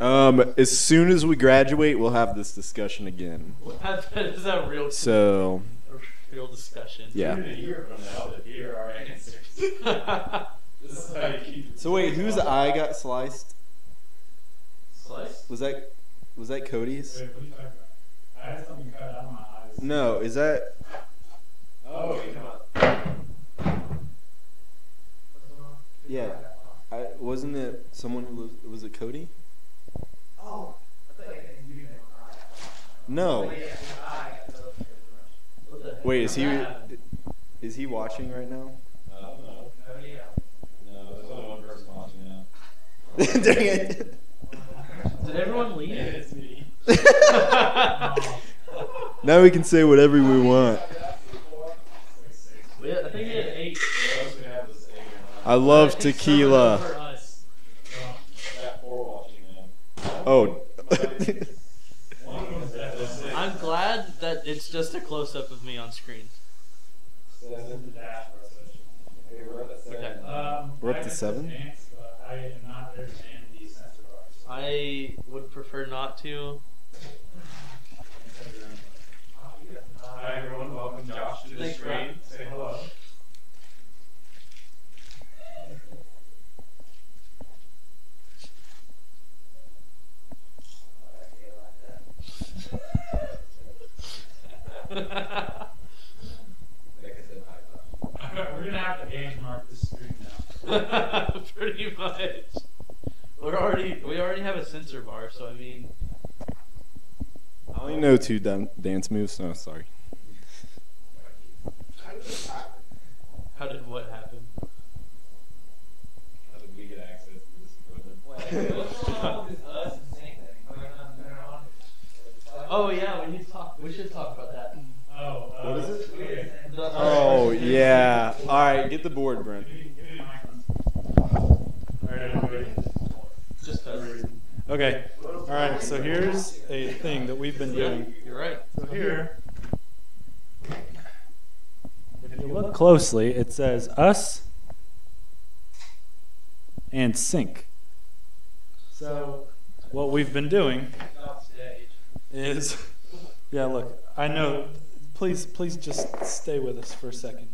Um, as soon as we graduate, we'll have this discussion again. <laughs> that is that real, So, <laughs> real discussion. yeah. year from now to hear our answers. <laughs> This is how you keep it So wait, whose eye got sliced? Slice. Was that was that Cody's? Wait, what are you talking about? I had something cut out of my eyes. No, is that Oh, you know. yeah? I wasn't it someone who was was it Cody? Oh, I thought you knew No. What the heck? Wait, is he is he watching right now? I don't know. Oh, yeah. No, there's only one person watching now. Dang it! Did everyone leave? It's me. <laughs> Now we can say whatever we want. We had- I think he <laughs> had eight. What else we have is eight or I nine. love I think seven tequila. over us. Well, I got four watching now. Oh. One was definitely six. I'm glad that it's just a close up of me on screen. That's in the dashboard section. Okay, we're at the seven. Okay. Um, We're up to seven? I am not there to man the censor bars. I would prefer not to. Hi everyone, welcome Josh to the Thanks, stream. Say hello. Like I said, I We're gonna have to age mark this stream now. <laughs> Pretty much. We're already we already have a censor bar, so I mean, I only know two dance moves. No, sorry. how did what happen? How did we get access to this equipment? Oh yeah, we need to talk. We should talk about that. What is it? Okay. The, Oh yeah. All right, get the board, Brent. Give me, give me the microphone. Alright, everybody. Just. Okay. Alright, so here's a thing that we've been doing. You're right. So here, if you look closely, it says us and sync. So what we've been doing is, yeah, look, I know. Please, please just stay with us for a second.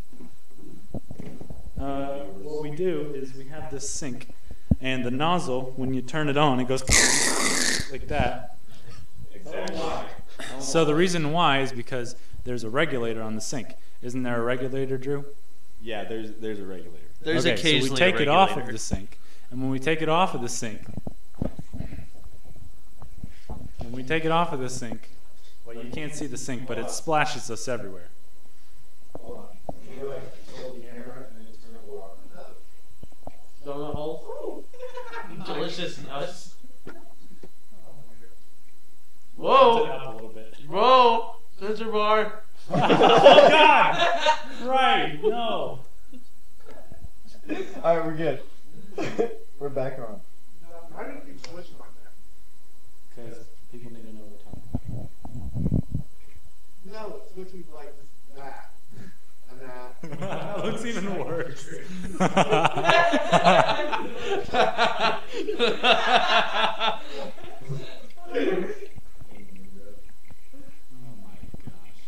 Uh, what we do is we have this sink, and the nozzle, when you turn it on, it goes <laughs> like that. Exactly. So the reason why is because there's a regulator on the sink. Isn't there a regulator, Drew? Yeah, there's there's a regulator. There's okay, so we take a it off of the sink, and when we take it off of the sink, when we take it off of the sink, well, you can't see the sink, but it splashes us everywhere. Donut hole. Delicious nuts. Tilt it Whoa! up a little bit. Whoa! Censor bar. oh God! <laughs> Right? No. All right, we're good. <laughs> we're back on. Because people need to know we're talking. No, it's switching like that. And that. <laughs> that looks even worse. oh my gosh.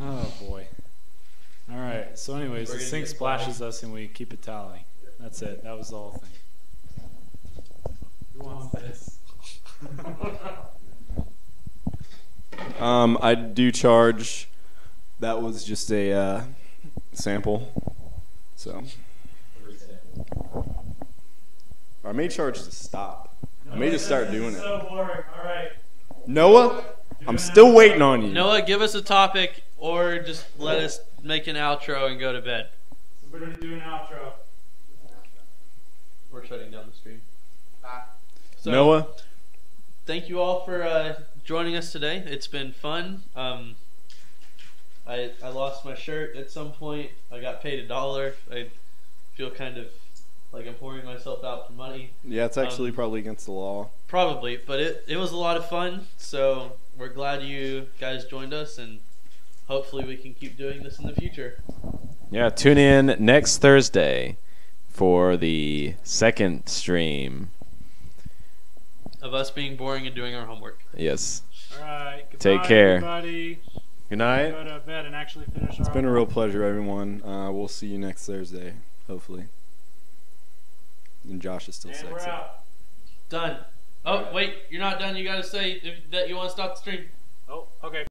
Oh boy. All right. So, anyways, the sink splashes us, and we keep a tally. That's it. That was the whole thing. Who wants this? <laughs> Um, I do charge. That was just a uh, sample. So. I may charge to stop. I may just start doing it. So boring. All right. Noah, I'm still waiting on you. Noah, give us a topic, or just let us make an outro and go to bed. Somebody do an outro. We're shutting down the stream. So, Noah, thank you all for uh, joining us today. It's been fun. Um, I I lost my shirt at some point. I got paid a dollar. I feel kind of like I'm pouring myself out for money. Yeah, it's actually Um, probably against the law. Probably, but it, it was a lot of fun. So we're glad you guys joined us, and hopefully we can keep doing this in the future. Yeah, tune in next Thursday for the second stream. Of us being boring and doing our homework. Yes. All right. Take goodbye, care. Everybody. Good night. Go to bed and actually finish It's our been a real pleasure, everyone. Uh, we'll see you next Thursday, hopefully. And Josh is still And we're out. Done. Oh wait, you're not done. You gotta say that you want to stop the stream. Oh, okay.